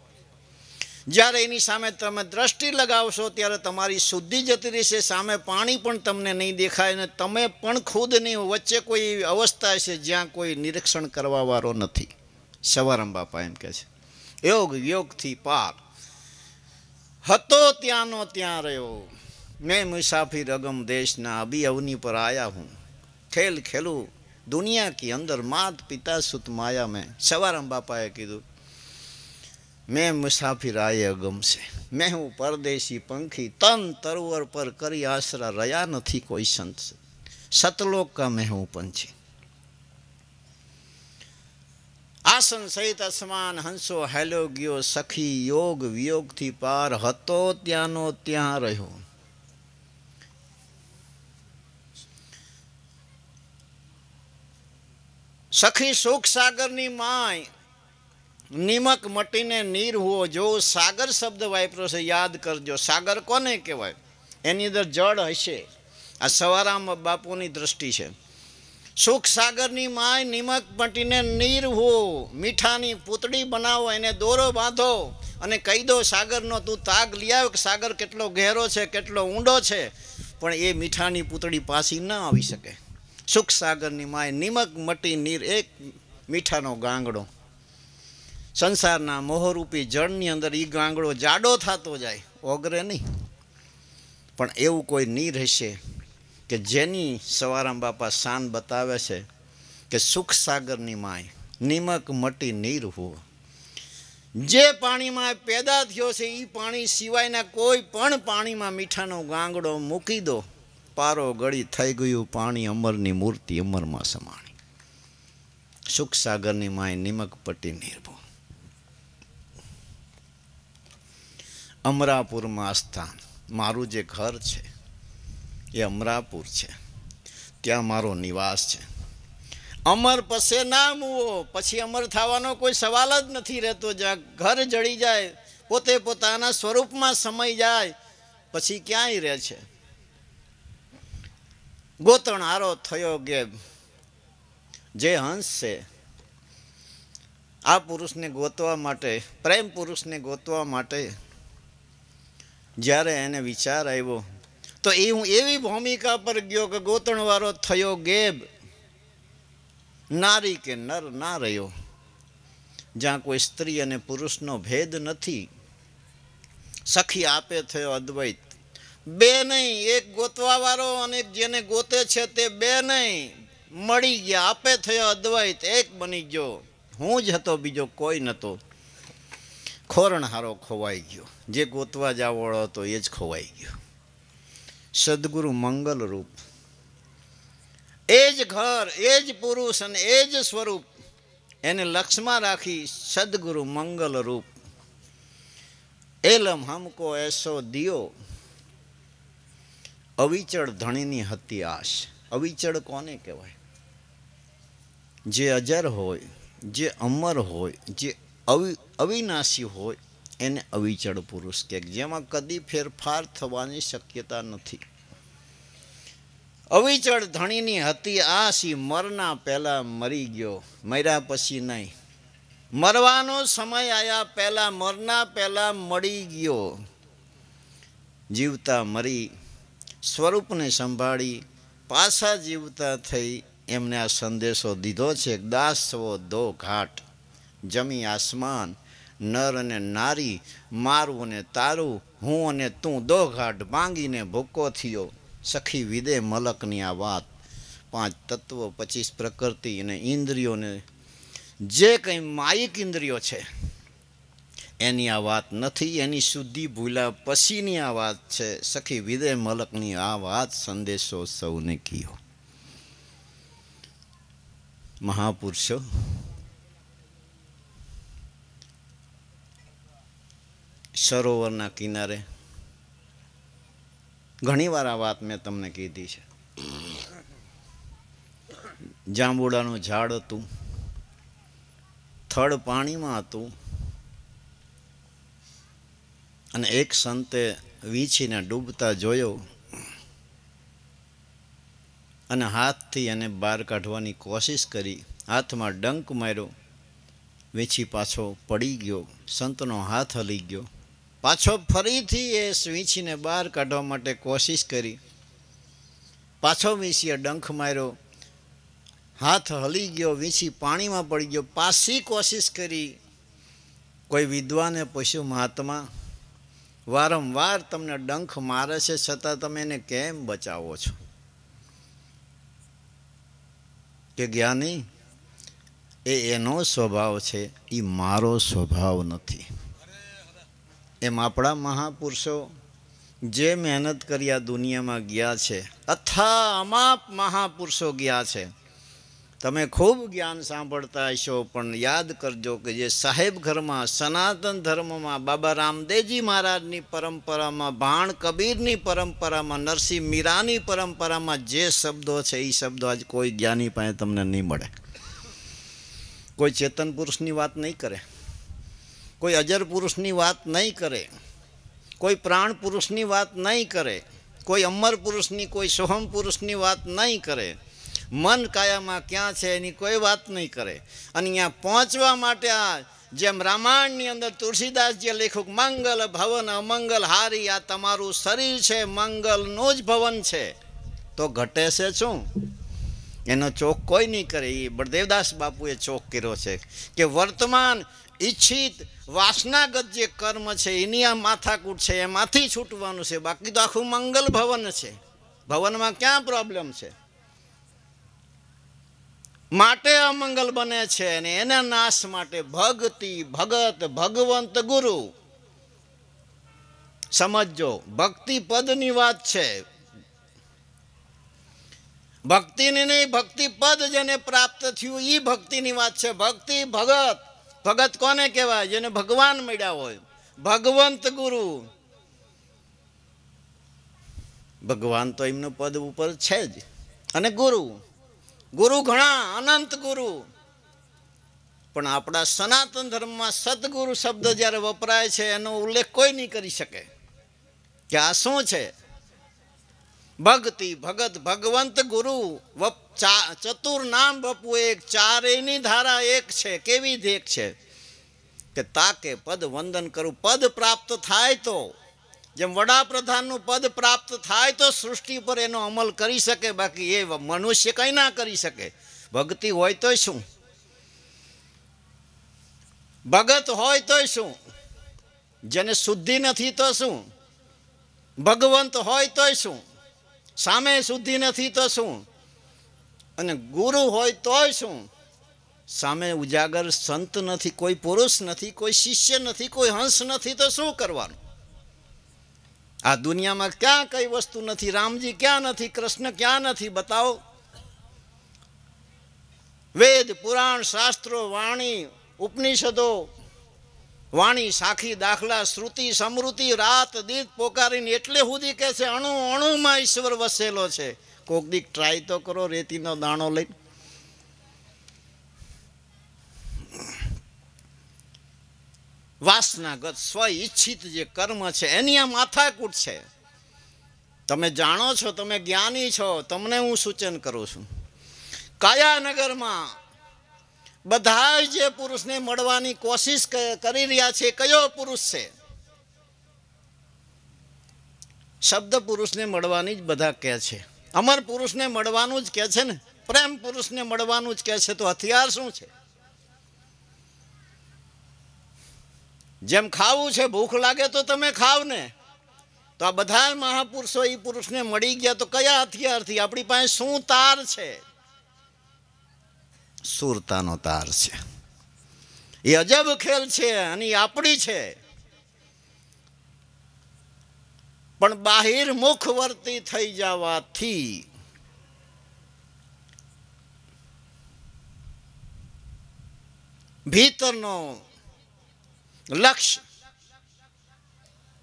જ્યારે એની સામે તમે દ્રષ્ટિ લગાવશો, ત્યારે તમારી શુદ્ધિ જતી રહેશે, સામે પાણી પણ તમને નહીં દેખાય અને તમે પણ ખુદ નહીં વચ્ચે કોઈ અવસ્થા છે જ્યાં કોઈ નિરીક્ષણ કરવાવાળો નથી. સવારમ બાપા એમ કહે છે. યોગ યોગથી પાર. હતો ત્યાંનો ત્યાં રહ્યો. મેં મુસાફિર અગમ દેશના અભી અવની પર આયા હું. ખેલ ખેલું. દુનિયા કી અંદર માત પિતા સુત માયા મેં. સવારમ બાપાએ કીધું મેં મુસાફિર આયે અગમ મેં હું પરદેશી પંખી તન તરવર પર કરી આશરા રહ્યા નથી કોઈ સંત. સતલોક કા મેં હું પંછી. આસન સહિત અસમાન હંસો હેલો ગયો સખી યોગ વિયોગથી પાર હતો ત્યાંનો ત્યાં રહ્યો. સખી સુખ સાગરની માય નિમક મટીને નીર હોવો જો સાગર શબ્દ વાપરો છે, યાદ કરજો. સાગર કોને કહેવાય? એની અંદર જળ હશે. આ સવારામ બાપુની દ્રષ્ટિ છે. સુખ સાગરની માય નિમક મટીને નીર હો મીઠાની પૂતળી બનાવો, એને દોરો બાંધો અને કહી દો, સાગરનો તું તાગ લઈ આવ્યો કે સાગર કેટલો ગહેરો છે, કેટલો ઊંડો છે. પણ એ મીઠાની પૂતળી પાછી ન આવી શકે. સુખ સાગરની માય નિમક મટી નીર એક મીઠાનો ગાંગડો. સંસારના મોહરૂપી જળની અંદર એ ગાંગડો જાડો થતો જાય, ઓગરે નહીં. પણ એવું કોઈ નહીં રહેશે કે જેની સવારામ બાપા શાન બતાવે છે કે સુખ સાગરની માય, નિમક મટી નીર હો જે પાણીમાં પેદા થયો છે એ પાણી સિવાયના કોઈ પણ પાણીમાં મીઠાનો ગાંગડો મૂકી દો, પારો ગળી થઈ ગયું, પાણી અમરની મૂર્તિ અમરમાં સમાણી. સુખ સાગરની માય નિમક પટી નીરભો અમરાપુરમાં સ્થાન મારું જે ઘર છે, એ અમરાપુર છે. ત્યાં મારો નિવાસ છે. અમર પસે ના મુવો. પછી અમર થવાનો કોઈ સવાલ જ નથી રહેતો. જ્યાં ઘર જડી જાય, પોતે પોતાના સ્વરૂપમાં સમય જાય, પછી ક્યાંય રહે છે? ગોતણ હારો થયો કે જે હંસ છે, આ પુરુષને ગોતવા માટે, પ્રેમ પુરુષને ગોતવા માટે જ્યારે એને વિચાર આવ્યો, તો એ હું એવી ભૂમિકા પર ગયો કે ગોતણવાળો થયો ગેબ, નારી કે નર ના રહ્યો, જ્યાં કોઈ સ્ત્રી અને પુરુષનો ભેદ નથી. સખી આપે થયો અદ્વૈત, બે નહીં, એક ગોતવાવાળો અને જેને ગોતે છે તે બે નહીં. મળી ગયા, આપે થયો અદ્વૈત, એક બની ગયો. હું જ હતો, બીજો કોઈ નહોતો ખોરણહારો ખોવાઈ ગયો. જે ગોતવા જાવળો હતો એ જ ખોવાઈ ગયો. સદગુરુ મંગલ રૂપ. એ જ ઘર, એ જ પુરુષ અને એ જ સ્વરૂપ. એને લક્ષમાં રાખી સદગુરુ મંગલ રૂપ. એલમ હમકો એસો દિયો. અવિચળ ધણીની હતી આશ અવિચળ કોને કહેવાય? જે અજર હોય, જે અમર હોય, જે અવિ અવિનાશી હોય, એને અવિચળ પુરુષ કે જેમાં કદી ફેરફાર થવાની શક્યતા નથી. અવિચળ ધણીની હતી આ સી મરના પહેલા મરી ગયો, મર્યા પછી નહીં. મરવાનો સમય આયા પહેલા, મરના પહેલા મળી ગયો. જીવતા મરી, સ્વરૂપને સંભાળી, પાછા જીવતા થઈ એમને આ સંદેશો દીધો છે, દાસવો દો ઘાટ, જમી આસમાન નર અને નારી, મારું અને તારું, હું અને તું દો માંગીને ભૂકો થયો. સખી વિદે મલકની આ વાત. પાંચ તત્વો, પચીસ પ્રકૃતિ અને ઇન્દ્રિયોને જે કંઈ માયિક ઇન્દ્રિયો છે, એની આ વાત નથી, એની શુદ્ધિ ભૂલા પછીની આ વાત છે. સખી વિદય મલકની આ વાત સંદેશો સૌને કયો. મહાપુરુષો સરોવરના કિનારે. ઘણીવાર આ વાત મેં તમને કીધી છે. જાંબુડાનું ઝાડ હતું. થડ પાણીમાં હતું. અને એક સંતે વીંછીને ડૂબતા જોયો. અને હાથથી એને બહાર કાઢવાની કોશિશ કરી. હાથમાં ડંક માર્યો. વીંછી પાછો પડી ગયો. સંતનો હાથ હલી ગયો. પાછો ફરીથી એ વીંછીને બહાર કાઢવા માટે કોશિશ કરી. પાછો વીંછીએ ડંખ માર્યો. હાથ હલી ગયો વીંછી પાણીમાં પડી ગયો. પાછી કોશિશ કરી. કોઈ વિદ્વાને પૂછ્યું, મહાત્મા, વારંવાર તમને ડંખ મારે છે, છતાં તમે એને કેમ બચાવો છો? કે જ્ઞાની, એ એનો સ્વભાવ છે એ મારો સ્વભાવ નથી. એમ આપણા મહાપુરુષો જે મહેનત કરી આ દુનિયામાં ગયા છે, અથા અમાપ મહાપુરુષો ગયા છે. તમે ખૂબ જ્ઞાન સાંભળતા હશો, પણ યાદ કરજો કે જે સાહેબ ઘરમાં, સનાતન ધર્મમાં, બાબા રામદેવજી મહારાજની પરંપરામાં, ભાણ કબીરની પરંપરામાં, નરસિંહ મીરાની પરંપરામાં જે શબ્દો છે એ શબ્દો આજ કોઈ જ્ઞાની પાસે તમને નહીં મળે. કોઈ ચેતન પુરુષની વાત નહીં કરે. કોઈ અજર પુરુષની વાત નહીં કરે, કોઈ પ્રાણ પુરુષની વાત નહીં કરે, કોઈ અમર પુરુષની, કોઈ સોહમ પુરુષની વાત નહીં કરે, મન કાયામાં ક્યાં છે એની કોઈ વાત નહીં કરે. અને અહીંયા પહોંચવા માટે આ જેમ રામાયણની અંદર તુલસીદાસજીએ લેખક, મંગલ ભવન, અમંગલ હારી, આ તમારું શરીર છે, મંગલનું જ ભવન છે. તો ઘટે છે શું? એનો ચોક કોઈ નહીં કરે. એ બળદેવદાસ બાપુએ ચોક કર્યો છે કે વર્તમાન ઈચ્છિત વાસનાગત જે કર્મ છે, એની આ માથાકૂટ છે, એમાંથી છૂટવાનું છે. બાકી તો આખું મંગલ ભવન છે. ભવનમાં ક્યાં પ્રોબ્લેમ છે? માટે અમંગલ બને છે અને એના નાશ માટે ભક્તિ, ભગત, ભગવંત ગુરુ. સમજો ભક્તિ પદની વાત છે. ભક્તિની નહીં, ભક્તિ પદ જેને પ્રાપ્ત થયું એ ભક્તિની વાત છે. ભક્તિ, ભગત ભગત કોને કહેવાય? જેને ભગવાન મળ્યા હોય. ભગવંત ગુરુ. ભગવાન તો એમનું પદ ઉપર છે જ. અને ગુરુ. ગુરુ ઘણા, અનંત ગુરુ. પણ આપણા સનાતન ધર્મમાં સદગુરુ શબ્દ જ્યારે વપરાય છે, એનો ઉલ્લેખ કોઈ નહીં કરી શકે. કે આ શું છે? ભક્તિ, ભગત, ભગવંત ગુરુ વપ ચા ચતુર નામ બપુ એક, ચારેયની ધારા એક છે. કેવી એક છે? કે તાકે પદ વંદન કરું. પદ પ્રાપ્ત થાય તો, જેમ વડાપ્રધાનનું પદ પ્રાપ્ત થાય તો સૃષ્ટિ પર એનો અમલ કરી શકે, બાકી એ મનુષ્ય કંઈ ના કરી શકે. ભક્તિ હોય તોય શું? ભગત હોય તોય શું? જેને શુદ્ધિ નથી તો શું? ભગવંત હોય તોય શું? સામે શુદ્ધિ નથી તો શું? અને ગુરુ હોય તોય શું? સામે ઉજાગર સંત નથી, કોઈ પુરુષ નથી, કોઈ શિષ્ય નથી, કોઈ હંસ નથી, તો શું કરવાનું? આ દુનિયામાં ક્યાં કઈ વસ્તુ નથી? રામજી ક્યાં નથી? કૃષ્ણ ક્યાં નથી? બતાવો. વેદ, પુરાણ, શાસ્ત્રો, વાણી, ઉપનિષદો, વાણી, સાખી, દાખલા, શ્રુતિ, સમૃતિ, રાત દીત પોકારીને એટલે સુધી કે છે, અણુ અણુમાં ઈશ્વર વસેલો છે. કોક દીક ટ્રાય તો કરો, રેતીનો દાણો લઈને. વાસનાગત સ્વ ઈચ્છિત જે કર્મ છે, એની આ માથાકૂટ છે. તમે જાણો છો, તમે જ્ઞાની છો, તમને હું સૂચન કરું છું. કાયાનગરમાં બધા જે પુરુષને મળવાની કોશિશ કરી રહ્યા છે, કયો પુરુષ છે? શબ્દ પુરુષને મળવાની જ બધા કહે છે. અમર પુરુષને મળવાનું જ કહે છે ને. પ્રેમ પુરુષને મળવાનું જ કહે છે તો હથિયાર શું છે? જેમ ખાવું છે, ભૂખ લાગે તો તમે ખાવ ને. તો આ બધા મહાપુરુષો એ પુરુષને મળી ગયા તો કયા હથિયારથી? આપણી પાસે શું તાર છે? સુરતાનો તાર છે. એ અજબ ખેલ છે અને આપણી છે. પણ બાહિર મુખ વર્તી થઈ જવાથી ભીતરનો લક્ષ્ય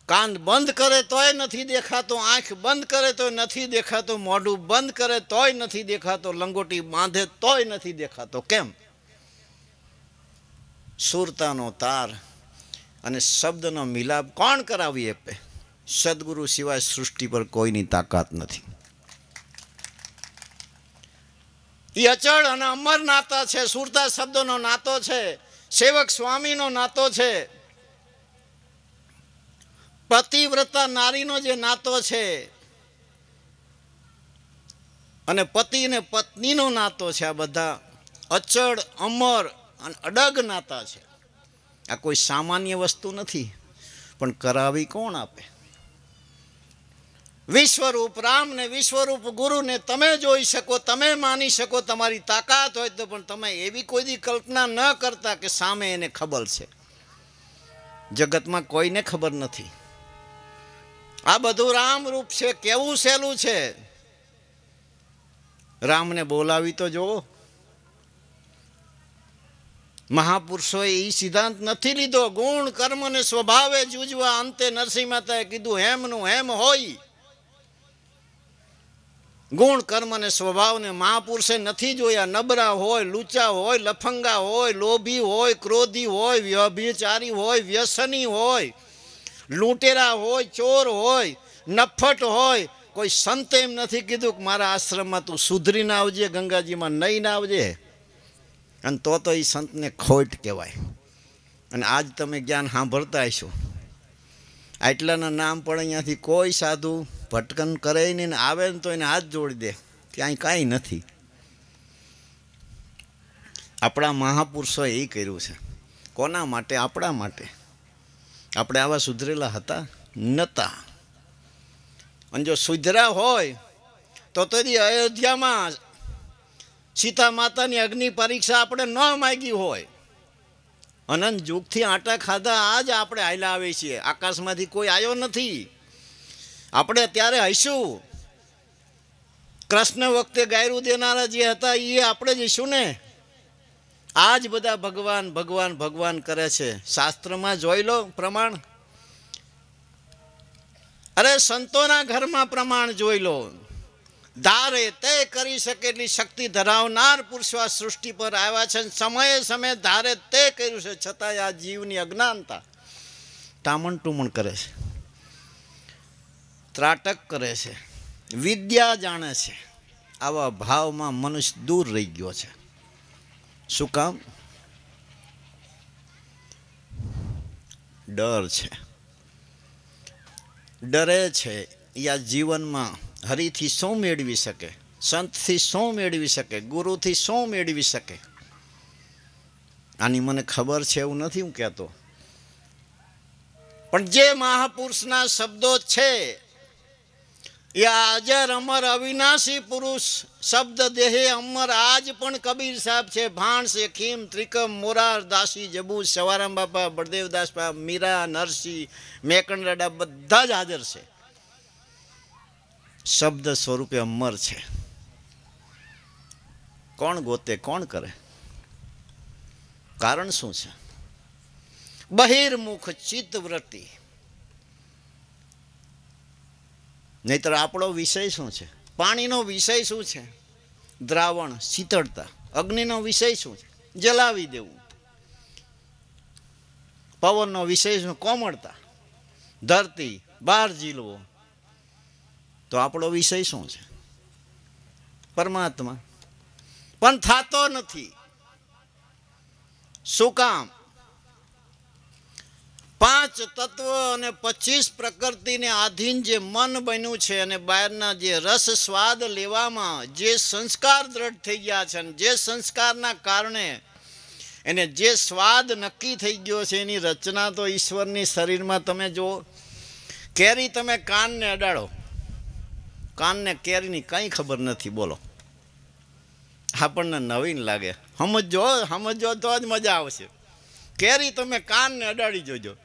કાન બંધ કરે તોય નથી દેખાતો, આંખ બંધ કરે તોય નથી દેખાતો, મોઢું બંધ કરે તોય નથી દેખાતો, લંગોટી બાંધે તોય નથી દેખાતો. કેમ? સુરતાનો તાર અને શબ્દનો મિલાપ કોણ કરાવી આપે સદગુરુ સિવાય સૃષ્ટિ પર કોઈની તાકાત નથી. એ અચળ અને અમર નાતા છે, સુરતા શબ્દનો નાતો છે, સેવક સ્વામીનો નાતો છે, પતિવ્રતા નારીનો જે નાતો છે, અને પતિ અને પત્નીનો નાતો છે, આ બધા અચળ, અમર અને અડગ નાતા છે. આ કોઈ સામાન્ય વસ્તુ નથી, પણ કરાવી કોણ આપે? વિશ્વરૂપ રામ ને વિશ્વરૂપ ગુરુને તમે જોઈ શકો, તમે માની શકો, તમારી તાકાત હોય તો પણ તમે એવી કોઈ દી કલ્પના ન કરતા કે સામે એને ખબર છે. જગતમાં કોઈને ખબર નથી. આ બધું રામ રૂપ છે, કેવું સહેલું છે? રામને બોલાવી તો જુઓ. મહાપુરુષોએ એ સિદ્ધાંત નથી લીધો. ગુણ કર્મ ને સ્વભાવે જૂજવા અંતે નરસિંહ માતાએ કીધું, હેમનું હેમ હોય. ગુણ, કર્મ અને સ્વભાવને મહાપુરુષે નથી જોયા. નબરા હોય, લૂચા હોય, લફંગા હોય, લોભી હોય, ક્રોધી હોય, વ્યભિચારી હોય, વ્યસની હોય, લૂંટેરા હોય, ચોર હોય, નફટ હોય. કોઈ સંતે એમ નથી કીધું કે મારા આશ્રમમાં તું સુધરીને આવજે, ગંગાજીમાં નહીં ના આવજે. અને તો તો એ સંતને ખોટ કહેવાય. અને આજ તમે જ્ઞાન સાંભળતા હશો. આટલાના નામ પણ અહીંયાથી કોઈ સાધુ ભટકન કરે નહીં આવે ને તો એને હાથ જોડી દે. ક્યાંય કાંઈ નથી. આપણા મહાપુરુષોએ એ કર્યું છે. કોના માટે? આપણા માટે. આપણે આવા સુધરેલા હતા? નહોતા અને જો સુધરા હોય, તો તેની અયોધ્યામાં સીતા માતાની અગ્નિ પરીક્ષા આપણે ન માગી હોય. અનંત જુગથી આટા ખાધા, આજ આપણે આવેલા આવે છીએ. આકાશમાંથી કોઈ આવ્યો નથી. આપણે અત્યારે હઈશું. કૃષ્ણ વખતે ગાયરું દેનારા જે હતા એ આપણે જઈશું ને. આ જ બધા ભગવાન ભગવાન ભગવાન કરે છે. શાસ્ત્રમાં જોઈ લો પ્રમાણ. અરે સંતોના ઘરમાં પ્રમાણ જોઈ લો. ધારે તે કરી શકે એટલી શક્તિ ધરાવનાર પુરુષો આ સૃષ્ટિ પર આવ્યા છે સમયે સમયે ધારે તે કર્યું છે. છતાંય આ જીવની અજ્ઞાનતા ટામણ ટુમણ કરે છે. ત્રાટક કરે છે. વિદ્યા જાણે છે. આવા ભાવમાં મનુષ્ય દૂર રહી ગયો છે. શું કામ? ડર છે. ડરે છે. યા જીવનમાં હરિથી શું મેળવી શકે? સંતથી શું મેળવી શકે? ગુરુથી શું મેળવી શકે? આની મને ખબર છે એવું નથી હું કહેતો. પણ જે મહાપુરુષના શબ્દો છે એ અજર અમર અવિનાશી પુરુષ, શબ્દ દેહે અમર. આજ પણ કબીર સાહેબ છે, ભાણ છે, ખીમ, ત્રિકમ, મોરાર, દાસી, જબુ, સવારામ બાપા બળદેવદાસ બાપા, મીરા, નરસિંહ મેકણરડા બધા જ હાજર છે. શબ્દ સ્વરૂપે અમર છે. કોણ ગોતે, કોણ કરે? કારણ શું છે? બહિર્મુખ ચિત્ત નહીતર આપણો વિષય શું છે? પાણીનો વિષય શું છે? દ્રાવણ, શીતળતા. અગ્નિનો વિષય શું છે? જલાવી દેવું. પવનનો વિષય શું? કોમળતા. ધરતી બાર જીલવો તો આપણો વિષય શું છે? પરમાત્મા. પણ થતો નથી. શું કામ? પાંચ તત્વ અને પચીસ પ્રકૃતિને આધીન જે મન બન્યું છે અને બહારના જે રસ સ્વાદ લેવામાં જે સંસ્કાર દ્રઢ થઈ ગયા છે અને જે સંસ્કારના કારણે એને જે સ્વાદ નક્કી થઈ ગયો છે એની રચના તો ઈશ્વરની શરીરમાં તમે જુઓ, કેરી તમે કાનને અડાડો. કાનને કેરીની કંઈ ખબર નથી, બોલો. આપણને નવીન લાગે. સમજો સમજો તો જ મજા આવશે. કેરી તમે કાનને અડાડી જોજો.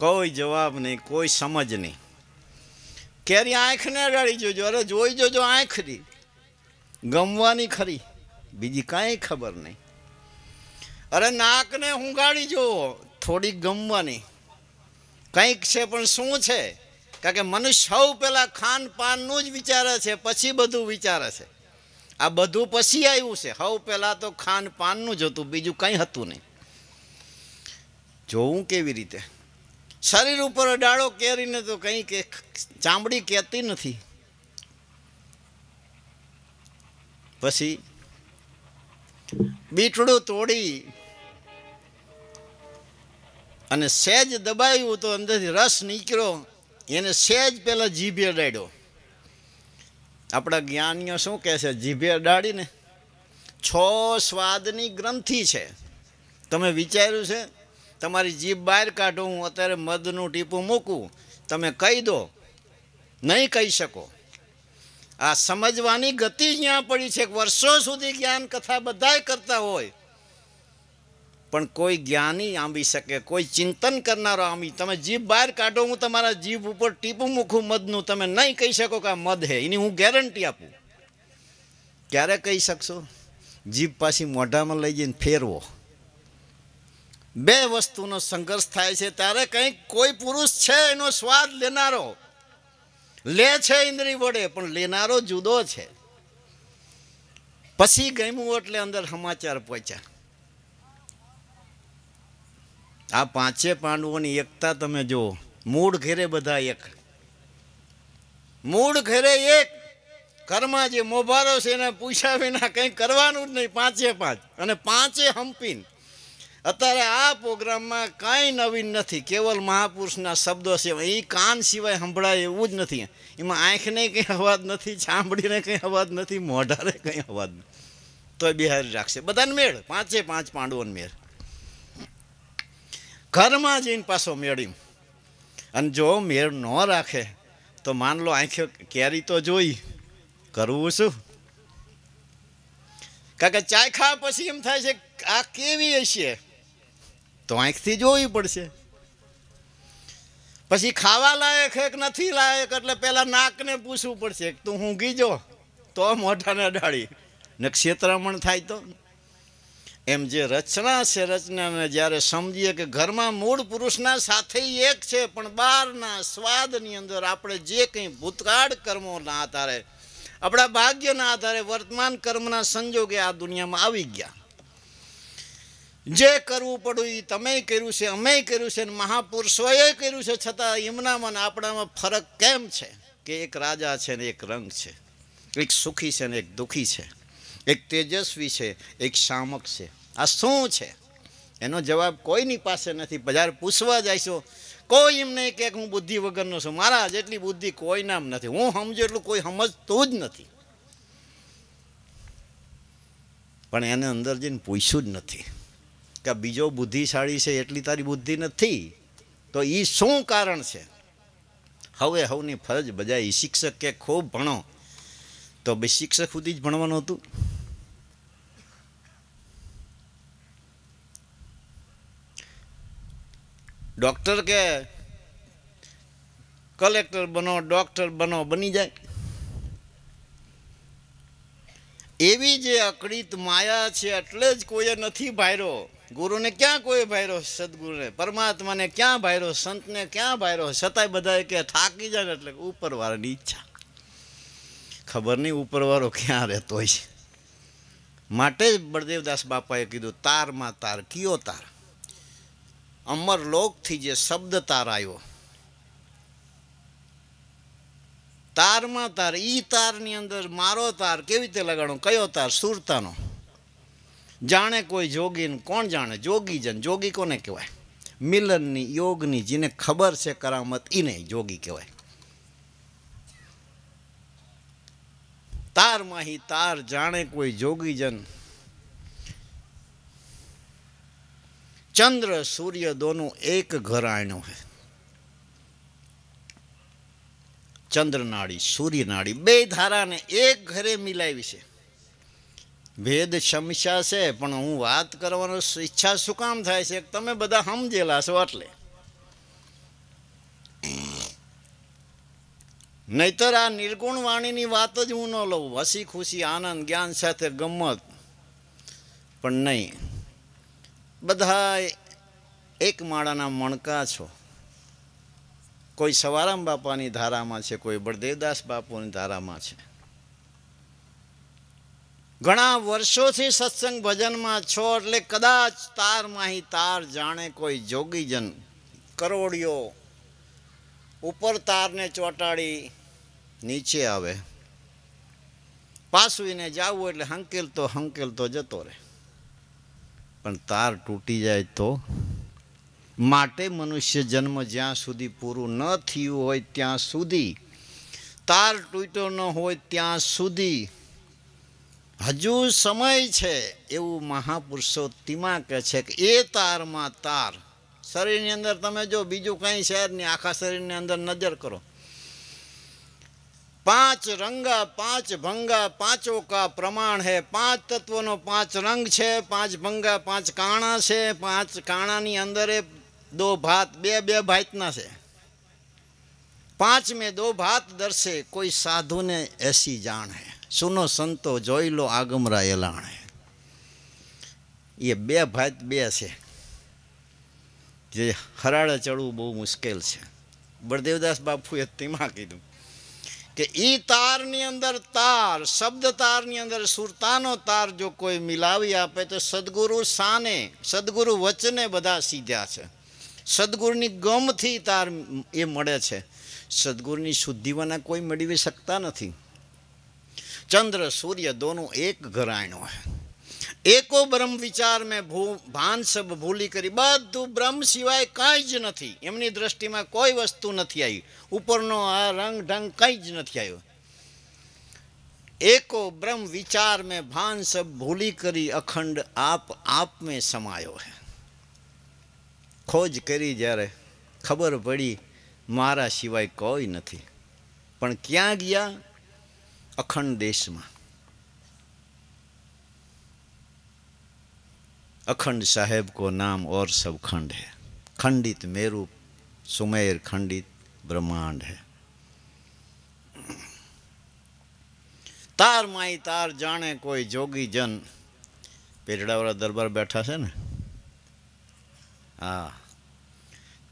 કોઈ જવાબ નહીં, કોઈ સમજ નહીં. કેરી આંખને અડાડી જોજો, અરે જોઈ જોજો આંખરી ગમવાની ખરી, બીજી કાંઈ ખબર નહીં. અરે નાકને હુંગાડી જુઓ, થોડીક ગમવાની. કંઈક છે પણ શું છે? કારણ કે મનુષ્ય સૌ પહેલાં ખાન પાનનું જ વિચારે છે, પછી બધું વિચારે છે. આ બધું પછી આવ્યું છે, સૌ પહેલાં તો ખાન પાનનું જ હતું, બીજું કંઈ હતું નહીં. જોવું કેવી રીતે? શરીર ઉપર ડાળો કેરીને તો કંઈ કે ચામડી કહેતી નથી. પછી બીટડું તોડી અને સહેજ દબાવ્યું તો અંદરથી રસ નીકળ્યો. એને સહેજ પહેલાં જીભે અડાડ્યો. આપણા જ્ઞાનીઓ શું કહે છે? જીભે અડાડીને. છ સ્વાદની ગ્રંથિ છે. તમે વિચાર્યું છે? તમારી જીભ બહાર કાઢો, હું અત્યારે મધનું ટીપું મૂકું. તમે કહી દો. નહીં કહી શકો. આ સમજવાની ગતિ જ્યાં પડી છે વર્ષો સુધી જ્ઞાન કથા બધાય કરતા હોય. પણ કોઈ જ્ઞાની આંબી શકે, કોઈ ચિંતન કરનારો આંબી. તમે જીભ બહાર કાઢો, હું તમારા જીભ ઉપર ટીપું મૂકું મધનું તમે નહીં કહી શકો કે આ મધ હે. એની હું ગેરંટી આપું. ક્યારે કહી શકશો? જીભ પાછી મોઢામાં લઈ જઈને ફેરવો. બે વસ્તુનો સંઘર્ષ થાય છે. ત્યારે કંઈક કોઈ પુરુષ છે એનો સ્વાદ લેનારો. લે છે ઇન્દ્રી વડે, પણ લેનારો જુદો છે. પછી ગમ્યું એટલે અંદર સમાચાર પહોંચ્યા. આ પાંચે પાંડવોની એકતા તમે જુઓ. મૂળ ઘેરે બધા એક. મૂળ ઘેરે એક. ઘરમાં જે મોભારો છે એને પૂછ્યા વિના કંઈ કરવાનું જ નહીં. પાંચે પાંચ. અને પાંચે હંપીન. અત્યારે આ પ્રોગ્રામમાં કાંઈ નવીન નથી, કેવલ મહાપુરુષના શબ્દો છે. એ કાન સિવાય સંભળાય એવું જ નથી. એમાં આંખને કંઈ અવાજ નથી, ચામડીને કંઈ અવાજ નથી, મોઢાને કંઈ અવાજ નથી. તોય બિહારી રાખશે. બધાને મેળ. પાંચે પાંચ પાંડવોને મેળ. ઘરમાં જઈને પાછો મેળીમ અને જો મેળ ન રાખે, તો માન લો આંખે કેરી તો જોઈ. કરવું શું? કારણ કે ચાખા પછી એમ થાય છે આ કેવી હશે? તો આંખથી જોવી પડશે. પછી ખાવા લાયક હે કે નથી લાયક? એટલે પહેલાં નાકને પૂછવું પડશે કે તું ઊંઘી જો? તો મોઢાને અડાડી. ને ક્ષેત્રમણ થાય તો? એમ જે રચના છે રચનાને જ્યારે સમજીએ કે ઘરમાં મૂળ પુરુષના સાથે એક છે, પણ બહારના સ્વાદની અંદર આપણે જે કંઈ ભૂતકાળ કર્મોના આધારે, આપણા ભાગ્યના આધારે વર્તમાન કર્મના સંજોગે આ દુનિયામાં આવી ગયા. જે કરવું પડ્યું એ તમે કર્યું છે અમે કર્યું છે મહાપુરુષોએ કર્યું છે. છતાં એમનામાં ને આપણામાં ફરક કેમ છે? કે એક રાજા છે ને એક રંગ છે. એક સુખી છે ને એક દુઃખી છે. એક તેજસ્વી છે, એક શામક છે. આ શું છે? એનો જવાબ કોઈની પાસે નથી. બજાર પૂછવા જાયશો કોઈ એમ નહીં કે હું બુદ્ધિ વગરનો છું. મારા જેટલી બુદ્ધિ કોઈનામ નથી. હું સમજો એટલું કોઈ સમજતું જ નથી. પણ એને અંદર જઈને પૂછ્યું જ નથી. કે બીજો બુદ્ધિશાળી છે એટલી તારી બુદ્ધિ નથી, તો એ શું કારણ છે? હવે હવની ફરજ બજાય શિક્ષક કે ખૂબ ભણો, તો બે શિક્ષક સુધી જ ભણવાનું હતું? ડૉક્ટર કે કલેક્ટર બનો, ડૉક્ટર બનો, બની જાય? એવી જે અકળિત માયા છે, એટલે જ કોઈએ નથી ભાયરો. ગુરુને ક્યાં કોઈ ભાયરો સદગુરુને પરમાત્માને ક્યાં ભાયરો સંતને ક્યાં ભાયરો છતાંય બધાએ કે થાકી જાય એટલે ઉપરવાળાની ઈચ્છા. ખબર નહીં ઉપરવાળો ક્યાં રહેતો હોય છે. માટે જ બળદેવદાસ બાપાએ કીધું, તારમાં તાર, કયો તાર? અમર લોકથી જે શબ્દ તાર આવ્યો, તારમાં તાર, ઈ તારની અંદર મારો તાર કેવી રીતે લગાડો? કયો તાર? સુરતાનો. જાણે કોઈ જોગીન, કોણ જાણે? જોગી જન જોગી કોને કહેવાય? મિલનની, યોગની જેને ખબર છે કરામત એને જોગી કહેવાય. તાર માહી, તાર જાણે કોઈ જોગીજન. ચંદ્ર, સૂર્ય દોનું એક ઘર આણ્યો है ચંદ્ર નાડી બે ધારાને એક ઘરે મિલાવી છે. ભેદ શમશા છે, પણ હું વાત કરવાનો ઈચ્છા શું કામ થાય છે? તમે બધા સમજેલા છો એટલે. નહીતર આ નિર્ગુણ વાણીની વાત જ હું ન લઉં. હસી ખુશી આનંદ, જ્ઞાન સાથે ગમત પણ નહીં. બધા એક માળાના મણકા છો. કોઈ સવારામ બાપાની ધારામાં છે, કોઈ બળદેવદાસ બાપુની ધારામાં છે. ઘણા વર્ષોથી સત્સંગ ભજનમાં છો એટલે કદાચ તાર માહી તાર જાણે કોઈ જોગીજન, કરોડિયો ઉપર તારને ચોંટાડી નીચે આવે. પાસવીને જવું એટલે હંકેલતો હંકેલતો જતો રહે. પણ તાર તૂટી જાય તો માટે મનુષ્ય જન્મ જ્યાં સુધી પૂરું ન થયું હોય ત્યાં સુધી, તાર તૂટ્યો ન હોય ત્યાં સુધી હજુ સમય છે એવું મહાપુરુષોત્તિમાં કહે છે કે એ તારમાં તાર. શરીરની અંદર તમે જો બીજું કંઈ શહેર નહીં, આખા શરીરની અંદર નજર કરો. પાંચ રંગા, પાંચ ભંગા, પાંચો કા પ્રમાણ હે, પાંચ તત્વોનો પાંચ રંગ છે, પાંચ ભંગા, પાંચ કાણા છે, પાંચ કાણાની અંદર એ દો ભાત, બે બે ભાતના છે. પાંચ મેં દો ભાત દર્શે કોઈ સાધુને એસી જાણ હે. સુનો સંતો જોઈ લો આગમરા એલાણે. એ બે ભાત બે છે. જે હરાળે ચડવું બહુ મુશ્કેલ છે. બળદેવદાસ બાપુએ તેમાં કીધું કે ઈ તારની અંદર તાર, શબ્દ તારની અંદર, સુરતાનો તાર જો કોઈ મિલાવી આપે તો સદગુરુ સાને, સદગુરુ વચને બધા સીધા છે. સદગુરુની ગમથી તાર એ મળે છે. સદગુરુની શુદ્ધિવાના કોઈ મેળવી શકતા નથી. ચંદ્ર સૂર્ય દોનું એક ઘરાયણો है। એકો બ્રહ્મ વિચાર મેં ભૂ ભાન સબ ભૂલી કરી બધું બ્રહ્મ સિવાય કાંઈ જ નથી એમની દ્રષ્ટિમાં કોઈ વસ્તુ નથી આવી ઉપરનો આ રંગ ઢંગ કંઈ જ નથી આવ્યો। એકો બ્રહ્મ વિચાર મેં ભાન સબ ભૂલી કરી અખંડ આપ આપ મેં સમાયો હે ખોજ કરી જ્યારે ખબર પડી મારા સિવાય કોઈ નથી પણ ક્યાં ગયા અખંડ દેશમાં अखंड साहेब को नाम और सब खंड है खंडित मेरु सुमेर खंडित ब्रह्मांड है તાર માઈ તાર જાણે કોઈ જોગી જન પેરડાવાળા દરબાર બેઠા છે ને હા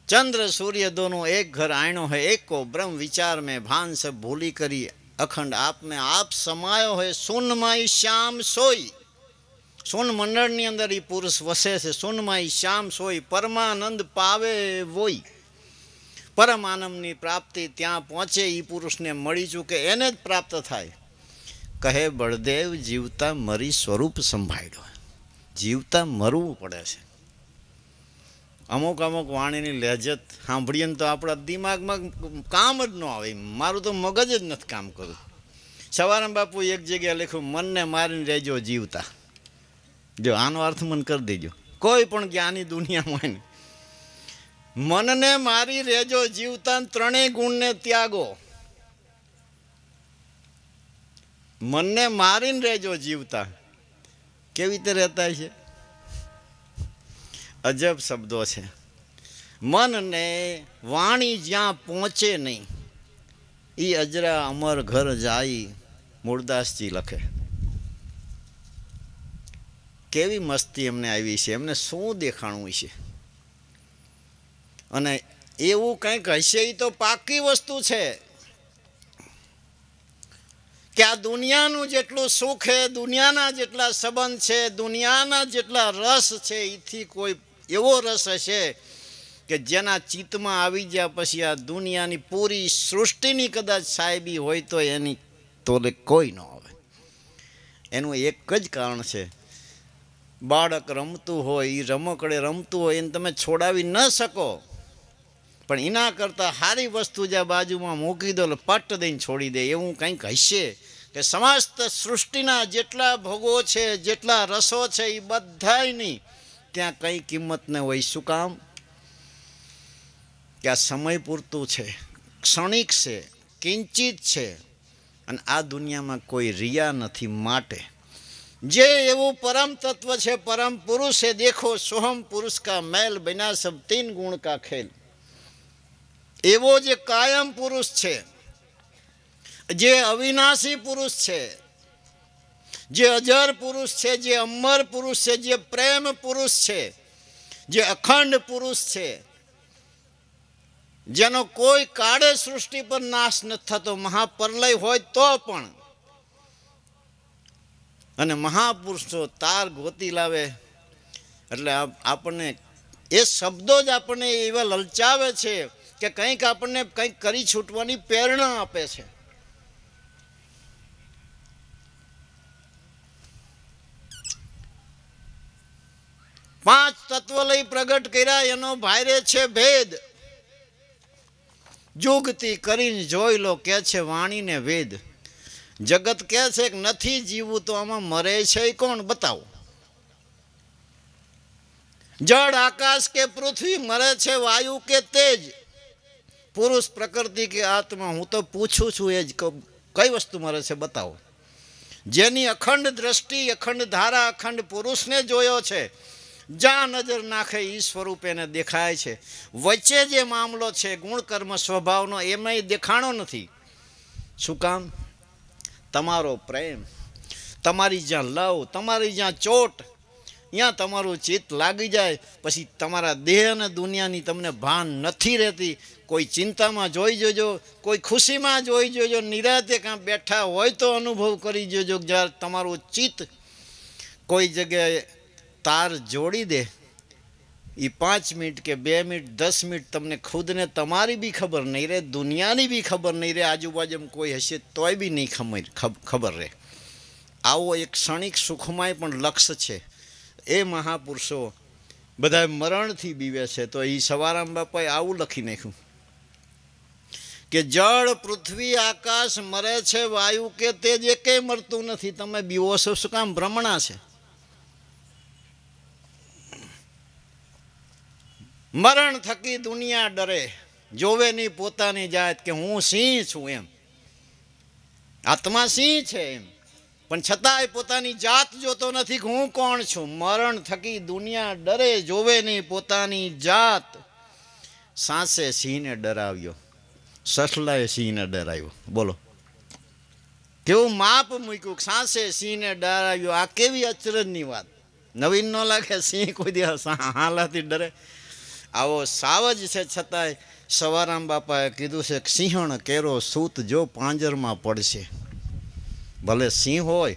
ચંદ્ર સૂર્ય દોનો એક ઘર આયણો હે એકો બ્રહ્મ વિચાર મેં ભાન સે ભૂલી કરી અખંડ આપને આપ સમાયો હોય સુન શ્યામ સોય સોન મંડળની અંદર એ પુરુષ વસે છે સોનમાય શ્યામ સોય પરમાનંદ પાવે વોય પરમાનંદની પ્રાપ્તિ ત્યાં પહોંચે એ પુરુષને મળી ચૂકે, એને જ પ્રાપ્ત થાય. કહે બળદેવ, જીવતા મરી સ્વરૂપ સંભાળ્યો. જીવતા મરવું પડે છે. અમુક અમુક વાણીની લહેજત સાંભળીએ તો આપણા દિમાગમાં કામ જ ન આવે. મારું તો મગજ જ નથી કામ કરતું. સવારે બાપુ એક જગ્યાએ લખ્યું, મનને મારીને રહેજો જીવતા. જો, આનો અર્થ મન કરી દેજો. કોઈ પણ જ્ઞાની દુનિયામાં મનને મારી રહેજો જીવતા ત્રણેય ગુણને ત્યાગો. મનને મારીને રહેજો જીવતા. કેવી રીતે રહેતા છે અજબ શબ્દો છે. મનને વાણી જ્યાં પહોંચે નહીં એ અજરા અમર ઘર જાય મૂળદાસજી લખે. કેવી મસ્તી એમને આવી છે, એમને શું દેખાણું છે અને એવું કંઈક હશે એ તો પાકી વસ્તુ છે. કે આ દુનિયાનું જેટલું સુખ છે, દુનિયાના જેટલા સંબંધ છે, દુનિયાના જેટલા રસ છે એથી કોઈ એવો રસ હશે કે જેના ચિત્તમાં આવી ગયા પછી આ દુનિયાની પૂરી સૃષ્ટિની કદાચ સાહેબી હોય તો એની તોલે કોઈ ન આવે. એનું એક જ કારણ છે, બાળક રમતું હોય એ રમકડે રમતું હોય, એને તમે છોડાવી ન શકો. પણ એના કરતાં સારી વસ્તુ જ્યાં બાજુમાં મૂકી દો પટ્ટ દઈને છોડી દે, એવું કંઈક હશે કે સમસ્ત સૃષ્ટિના જેટલા ભોગો છે, જેટલા રસો છે એ બધાયની ત્યાં કંઈ કિંમત ન હોય, શું કામ? કે આ સમય પૂરતું છે, ક્ષણિક છે, કિંચિત છે, અને આ દુનિયામાં કોઈ રિયા નથી માટે. જે એવું પરમ તત્વ છે, પરમ પુરુષ છે, દેખો, સોહમ પુરુષ કા મેલ બિના સબ તીન ગુણ કા ખેલ. એવો જે કાયમ પુરુષ છે, જે અવિનાશી પુરુષ છે જે અજર પુરુષ છે, જે અમર પુરુષ છે, જે પ્રેમ પુરુષ છે, જે અખંડ પુરુષ છે, જેનો કોઈ કાળે સૃષ્ટિ પર નાશ નથી થતો, મહાપરલય હોય તો પણ. અને મહાપુરુષો તાર ગોતી લાવે. એટલે આપણને એ શબ્દો જ આપણને એવા લલચાવે છે કે કંઈક આપણને કંઈક કરી છૂટવાની પ્રેરણા આપે છે. પાંચ તત્વ લઈ પ્રગટ કર્યા, એનો ભાઈરે છે ભેદ. જુગતી કરીને જોઈ લો, કે છે વાણીને વેદ. જગત કે છે કે નથી જીવવું તો આમાં મરે છે એ કોણ? બતાવો. જળ, આકાશ કે પૃથ્વી મરે છે, વાયુ કે તેજ? પુરુષ પ્રકૃતિ કે આત્મા, હું તો પૂછું છું એ જ કઈ વસ્તુ મરે છે બતાવો. જેની અખંડ દ્રષ્ટિ, અખંડ ધારા, અખંડ પુરુષને જોયો છે જ્યાં નજર નાખે એ સ્વરૂપ એને દેખાય છે. વચ્ચે જે મામલો છે, ગુણકર્મ સ્વભાવનો એમાં દેખાણો નથી. શું કામ? તમારો પ્રેમ, તમારી જ્યાં લવ, તમારી જ્યાં ચોટ ત્યાં તમારું ચિત્ત લાગી જાય, પછી તમારા દેહ અને દુનિયાની તમને ભાન નથી રહેતી. કોઈ ચિંતામાં જોઈ જોજો, કોઈ ખુશીમાં જોઈ જોજો, નિરાતે કાં બેઠા હોય તો અનુભવ કરી જોજો જ્યારે તમારું ચિત્ત કોઈ જગ્યાએ તાર જોડી દે. એ પાંચ મિનિટ કે બે મિનિટ, દસ મિનિટ તમને ખુદને તમારી બી ખબર નહીં રહે, દુનિયાની બી ખબર નહીં રહે આજુબાજુમાં કોઈ હશે તોય બી નહીં ખબર ખબર રહે. આવો એક ક્ષણિક સુખમાંય પણ લક્ષ્ય છે. એ મહાપુરુષો બધા મરણથી બીવે છે, તો એ સવારામ બાપાએ આવું લખી નાખ્યું. કે જળ પૃથ્વી આકાશ મરે છે, વાયુ કે તેજ કંઈ મરતું નથી, તમે બીવો છો, શું કામ ભ્રમણા છે? મરણ થકી દુનિયા ડરે. જોવે નહીં પોતાની જાત કે હું સિંહ છું એમ. આત્મા સિંહ છે એમ. પણ છતાંય પોતાની જાત જોતો નથી કે હું કોણ છું. મરણ થકી દુનિયા ડરે, જોવે નહીં પોતાની જાત. સાસે સિંહને ડરાવ્યો. સસલાએ સિંહને ડરાવ્યો. બોલો. કેવું માપ મૂક્યું સાસે સિંહને ડરાવ્યો? આ કેવી અચરજની વાત. નવીન ન લાગે સિંહ કોઈ દિવસ હાલાથી ડરે. આવો સાવ જ છે છતાંય સવારામ બાપાએ કીધું છે સિંહણ કેરો સૂત જો પાંજરમાં પડશે. ભલે સિંહ હોય,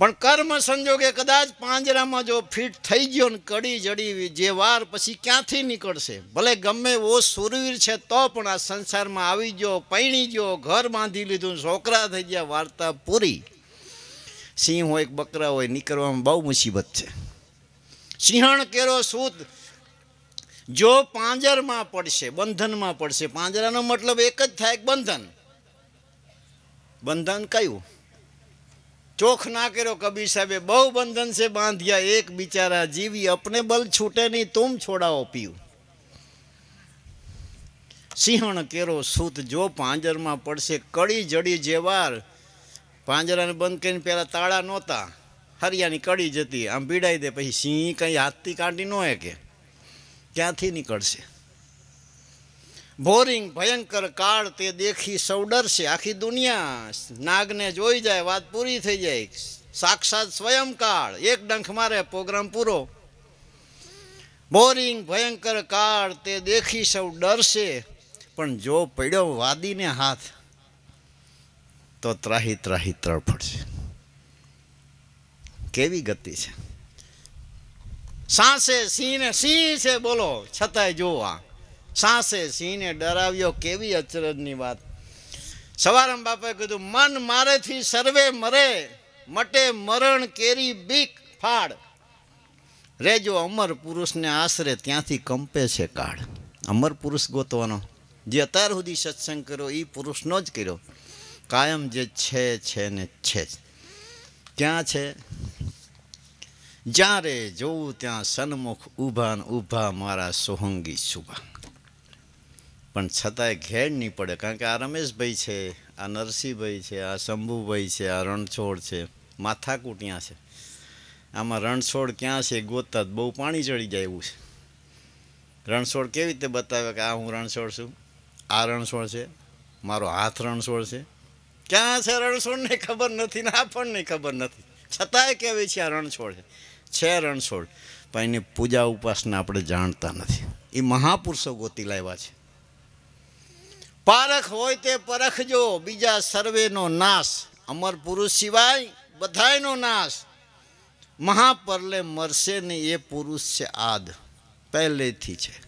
પણ કર્મ સંજોગે કદાચ પાંજરામાં જો ફિટ થઈ ગયો ને કડી જડી જે વાર પછી ક્યાંથી નીકળશે? ભલે ગમે એવો સુરવીર છે તો પણ આ સંસારમાં આવી ગયો, પૈણી ગયો, ઘર બાંધી લીધું, છોકરા થઈ ગયા, વાર્તા પૂરી. સિંહ હોય બકરા હોય, નીકળવામાં બહુ મુસીબત છે. સિંહણ કેરો સૂત જો પાંજરમાં પડશે, બંધનમાં પડશે, પાંજરાનો મતલબ એક જ થાય બંધન? બંધન કયું? ચોખ ના કર્યો કબીર સાહેબે, બહુ બંધન છે બાંધ્યા, એક બિચારા જીવી અપને બલ છૂટે નહીં, તુમ છોડાવો પીવું. સિંહણ કેરો સૂત, જો પાંજરમાં પડશે, કડી જડી જેવાર. પાંજરાને બંધ કરીને પહેલાં તાળા નહોતા. હરિયાની કડી જતી આમ ભીડાઈ દે, પછી સિંહ કંઈ હાથથી કાઢી ન કે ક્યાંથી નીકળશે? બોરિંગ, ભયંકર કાળ તે દેખી સૌ ડરશે. આખી દુનિયા નાગને જોઈ જાય, વાત પૂરી થઈ જાય. સાક્ષાત સ્વયં કાળ. એક ડંખ મારે, પ્રોગ્રામ પૂરો. બોરિંગ, ભયંકર કાળ તે દેખી સૌ ડરશે. પણ જો પડ્યો વાદીને હાથ, તો ત્રાહી ત્રાહી તડફડશે કેવી ગતિ છે? સાસે સિંહને સિંહ છે બોલો, છતાંય જોવા. સાસે સિંહને ડરાવ્યો કેવી અચરજની વાત. સવારમ બાપાએ કીધું, મન મારેથી સર્વે મરે, મટે મરણ કેરી બીક ફાડ. રેજો, અમર પુરુષને આશરે ત્યાંથી કંપે છે કાળ. અમર પુરુષ ગોતવાનો. જે અત્યાર સુધી સત્સંગ કર્યો એ પુરુષનો જ કર્યો. કાયમ જે છે છે ને છે જ. ક્યાં છે? જ્યાં રે જોઉં ત્યાં સન્મુખ ઊભા ને ઊભા મારા સોહંગી સુભા પણ છતાંય ઘેર નહીં પડે, કારણ કે આ રમેશભાઈ છે, આ નરસિંહભાઈ છે, આ શંભુભાઈ છે, આ રણછોડ છે માથાકૂટ ત્યાં છે. આમાં રણછોડ ક્યાં છે ગોતતા બહુ પાણી ચડી જાય એવું છે. રણછોડ કેવી રીતે બતાવે કે આ હું રણછોડ છું? આ રણછોડ છે? મારો હાથ રણછોડ છે? ક્યાં છે રણછોડને ખબર નથી ને આપણને ખબર નથી. છતાંય કહેવાય છે આ રણછોડ છે. છે રણછોડ, પણ એની પૂજા ઉપાસના આપણે જાણતા નથી. એ મહાપુરુષો ગોતી લાવ્યા છે. પારખ હોય તે પરખજો, બીજા સર્વેનો નાશ. અમર પુરુષ સિવાય બધાયનો નાશ. મહાપરલે મરશે ને એ પુરુષ છે આદ. પહેલેથી છે.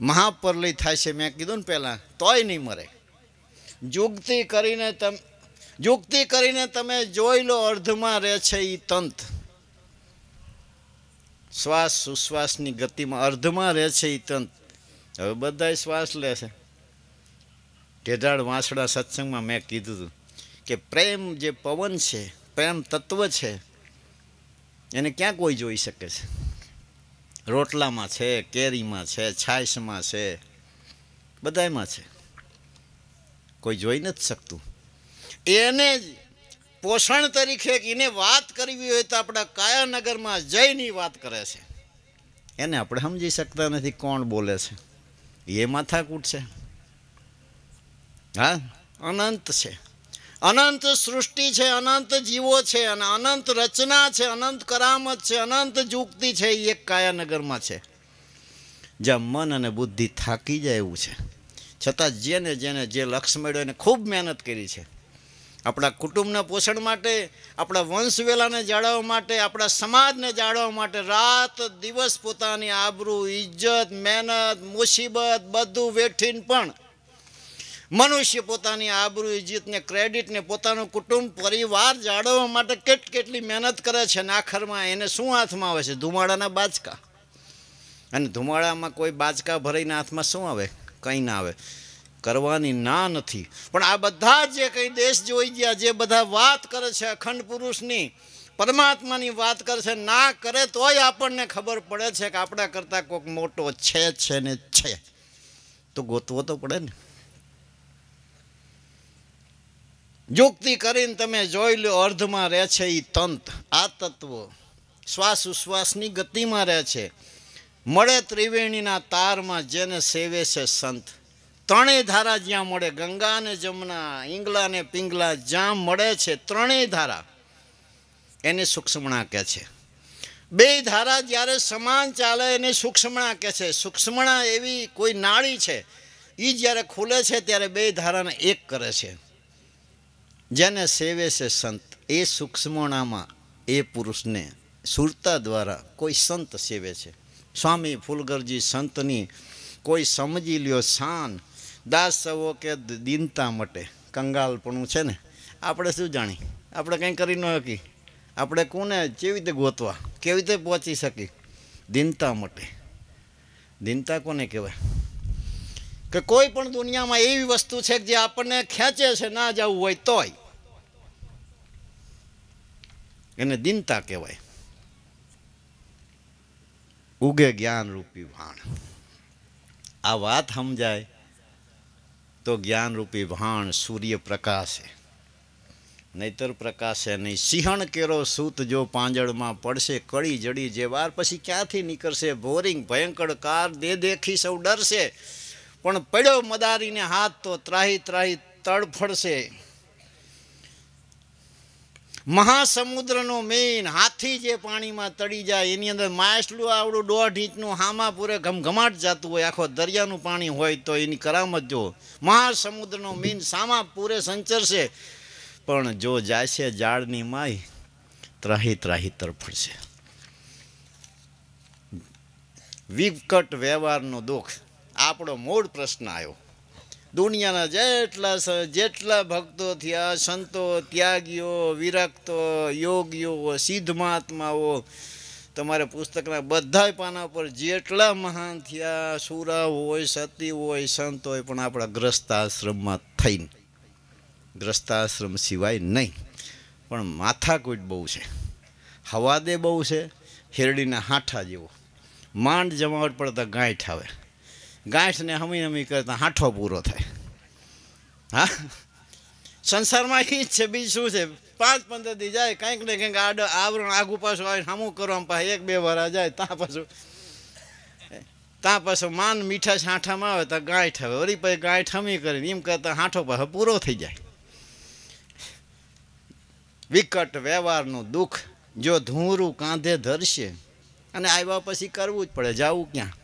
મહાપરલય થાય છે મેં કીધું ને પહેલાં, તોય નહીં મરે. જુગતી કરીને તમે જુગતી કરીને તમે જોઈ લો અર્ધમાં રહે છે એ તંત. શ્વાસ સુશ્વાસની ગતિમાં અર્ધમાં રહે છે એ તંત. હવે બધાય શ્વાસ લે છે. ઢેઢાળ વાંસડા સત્સંગમાં મેં કીધું હતું કે પ્રેમ જે પવન છે, પ્રેમ તત્વ છે, એને ક્યાં કોઈ જોઈ શકે છે? રોટલામાં છે, કેરીમાં છે, છાશમાં છે, બધાયમાં છે. કોઈ જોઈ નથી શકતું. એને જ પોષણ તરીકે એને વાત કરવી હોય તો આપણા કાયાનગરમાં જયની વાત કરે છે. એને આપણે સમજી શકતા નથી કોણ બોલે છે. એ માથાકૂટ છે. હા? અનંત છે. અનંત સૃષ્ટિ છે, અનંત જીવો છે, અને અનંત રચના છે, અનંત કરામત છે, અનંત જુક્તિ છે, એ એક કાયાનગરમાં છે. જ્યાં મન અને બુદ્ધિ થાકી જાય એવું છે. છતાં જેને જેને જે લક્ષ્ય મળ્યો એને ખૂબ મહેનત કરી છે. આપણા કુટુંબના પોષણ માટે, આપણા વંશવેલાને જાળવવા માટે, આપણા સમાજને જાળવવા માટે રાત દિવસ પોતાની આબરૂ ઇજ્જત મહેનત, મુસીબત બધું વેઠીને પણ મનુષ્ય પોતાની આબરૂ ઇજ્જતને ક્રેડિટને, પોતાનું કુટુંબ, પરિવાર જાળવવા માટે કેટ કેટલી મહેનત કરે છે અને આખરમાં એને શું હાથમાં આવે છે? ધુમાડાના બાચકા અને ધુમાડામાં કોઈ બાચકા ભરાઈને હાથમાં શું આવે? કંઈ ના આવે. કરવાની ના નથી. પણ આ બધા જે કંઈ દેશ જોઈ ગયા, જે બધા વાત કરે છે અખંડ પુરુષની, પરમાત્માની વાત કરે છે, ના કરે તોય આપણને ખબર પડે છે કે આપણા કરતાં કોઈક મોટો છે છે ને છે. તો ગોતવો તો પડે ને. યુક્તિ કરીને તમે જોઈ લો, અર્ધમાં રહે છે એ તંત, આ તત્વ. શ્વાસ ઉશ્વાસની ગતિમાં રહે છે. મળે ત્રિવેણીના તારમાં જેને સેવે છે સંત. ત્રણેય ધારા જ્યાં મળે, ગંગા ને જમના, ઈંગલા ને પિંગલા જ્યાં મળે છે, ત્રણેય ધારા એને સૂક્ષ્મણા કહે છે. બે ધારા જ્યારે સમાન ચાલે એને સૂક્ષ્મણા કહે છે. સૂક્ષ્મણા એવી કોઈ નાળી છે એ જ્યારે ખુલે છે ત્યારે બે ધારાને એક કરે છે. જેને સેવે છે સંત, એ સૂક્ષ્મણામાં એ પુરુષને સુરતા દ્વારા કોઈ સંત સેવે છે. સ્વામી ફૂલગરજી સંતની કોઈ સમજી લ્યો શાન દાસ સવો કે દીનતા મટે. કંગાલપણું છે ને. આપણે શું જાણી? આપણે કંઈ કરી ન શકી આપણે કોને કેવી રીતે ગોતવા? કેવી રીતે પહોંચી શકી દીનતા મટે. દીનતા કોને કહેવાય? કે કોઈ પણ દુનિયામાં એવી વસ્તુ છે કે જે આપણને ખેંચે છે, ના જવું હોય તોય. એને દીનતા કહેવાય. ઉગે જ્ઞાન રૂપી ભાણ આ વાત સમજાય. તો જ્ઞાનરૂપી ભાણ સૂર્ય પ્રકાશે. નહીતર પ્રકાશે નહીં. સિંહણ કેરો સૂત જો પાંજળમાં પડશે, કળી જડી જે વાર પછી ક્યાંથી નીકળશે? બોરિંગ, ભયંકર કાર દે દેખી સૌ ડરશે. પણ પડ્યો મદારીને હાથ તો ત્રાહી ત્રાહી તડફડશે. મહાસમુદ્રનો મેઇન હાથી જે પાણીમાં તળી જાય, એની અંદર માછલું આવડું, દોઢ ઇંચનું હામા પૂરે ઘમઘમાટ જતું હોય, આખો દરિયાનું પાણી હોય તો એની કરામત જો. મહાસમુદ્રનો મીન સામા પૂરે સંચરશે. પણ જો જાશે ઝાડની માય ત્રાહી ત્રાહી તરફડશે વિકટ વ્યવહારનો દુઃખ. આપણો મૂળ પ્રશ્ન આવ્યો. દુનિયાના જેટલા જેટલા ભક્તો થયા, સંતો ત્યાગીઓ, વિરક્તો, યોગીઓ, સિદ્ધ મહાત્માઓ, તમારે પુસ્તકના બધા પાના પર જેટલા મહાન થયા, સુરા હોય, સતી હોય, સંત હોય, પણ આપણા ગ્રસ્તાશ્રમમાં થઈને ગ્રસ્તાશ્રમ સિવાય નહીં. પણ માથાકૂટ બહુ છે. હવાદે બહુ છે. હેરડીના હાંઠા જેવો. માંડ જમાવટ પડતા ગાંઠ આવે. ગાંઠને હમી હમી કરતા હાંઠો પૂરો થાય. હા? સંસારમાં એ જ છે, બીજું શું છે? પાંચ પંદર દી જાય, કંઈક ને કંઈક આડ આવરણ આગુ પાછું આવે સામું કરવામાં પાસે એક બે વાર જાય ત્યાં પાછું. ત્યાં પાછું માન મીઠા હાંઠામાં આવે, તો ગાંઠ આવે. વળી પછી ગાંઠ હમી કરીને એમ કરતા હાંઠો પાછો પૂરો થઈ જાય. વિકટ વ્યવહારનું દુઃખ જો ધૂરું કાંધે ધરશે, અને આવ્યા પછી કરવું જ પડે, જાવું ક્યાં?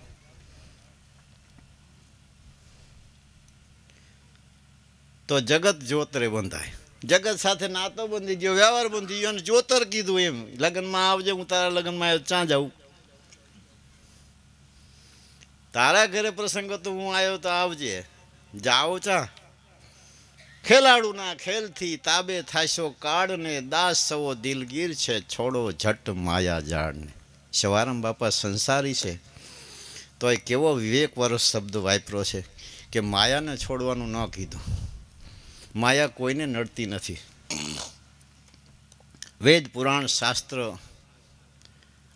તો જગત જોતરે બંધાય. જગત સાથે નાતો બંધી ગયો, વ્યવહાર બંધી ગયો અને જોતર કીધું એમ. લગ્નમાં આવજે, હું તારા લગ્નમાં આવ્યો ચા જાઉં. તારા ઘરે પ્રસંગ હતો, હું આવ્યો તો આવજે. જાઓ ચા. ખેલાડુના ખેલથી તાબે થાશો કાળને, દાસ સવો દિલગીર છે, છોડો જટ માયા જાળને સવારમ બાપા સંસારી છે. તો એ કેવો વિવેકવાળો શબ્દ વાપરો છે કે માયાને છોડવાનું ન કીધું. માયા કોઈને નડતી નથી. વેદ પુરાણ, શાસ્ત્ર,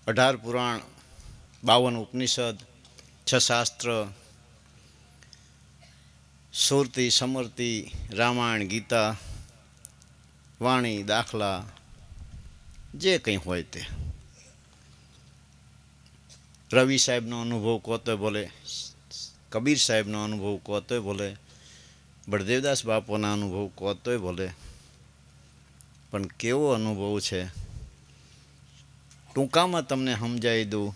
અઢાર પુરાણ, બાવન ઉપનિષદ, છ શાસ્ત્ર, સુરતી, સમર્તિ, રામાયણ, ગીતા, વાણી, દાખલા, જે કંઈ હોય તે. રવિ સાહેબનો અનુભવ કોતોય બોલે કબીર સાહેબનો અનુભવ કોતોય બોલે બળદેવદાસ બાપોના અનુભવ કોતોય ભલે, પણ કેવો અનુભવ છે? ટૂંકામાં તમને સમજાવી દઉં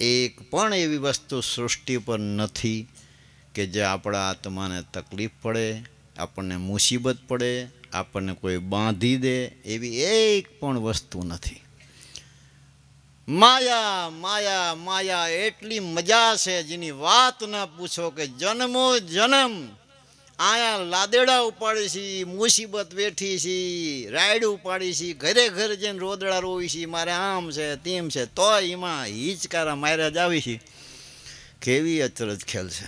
એક પણ એવી વસ્તુ સૃષ્ટિ પર નથી કે જે આપણા આત્માને તકલીફ પડે, આપણને મુસીબત પડે, આપણને કોઈ બાંધી દે, એવી એક પણ વસ્તુ નથી. માયા માયા માયા, એટલી મજા છે જેની વાત ના પૂછો કે જન્મો જન્મ. આયા લાદેડા ઉપાડી છી, મુસીબત વેઠી છી, રાયડ ઉપાડી છી, ઘરે ઘરે જઈને રોદડા રોવી છી, મારે આમ છે, તેમ છે, તો એમાં હિચકારા માર્યા જ આવી છે. કેવી અચરજ ખેલ છે.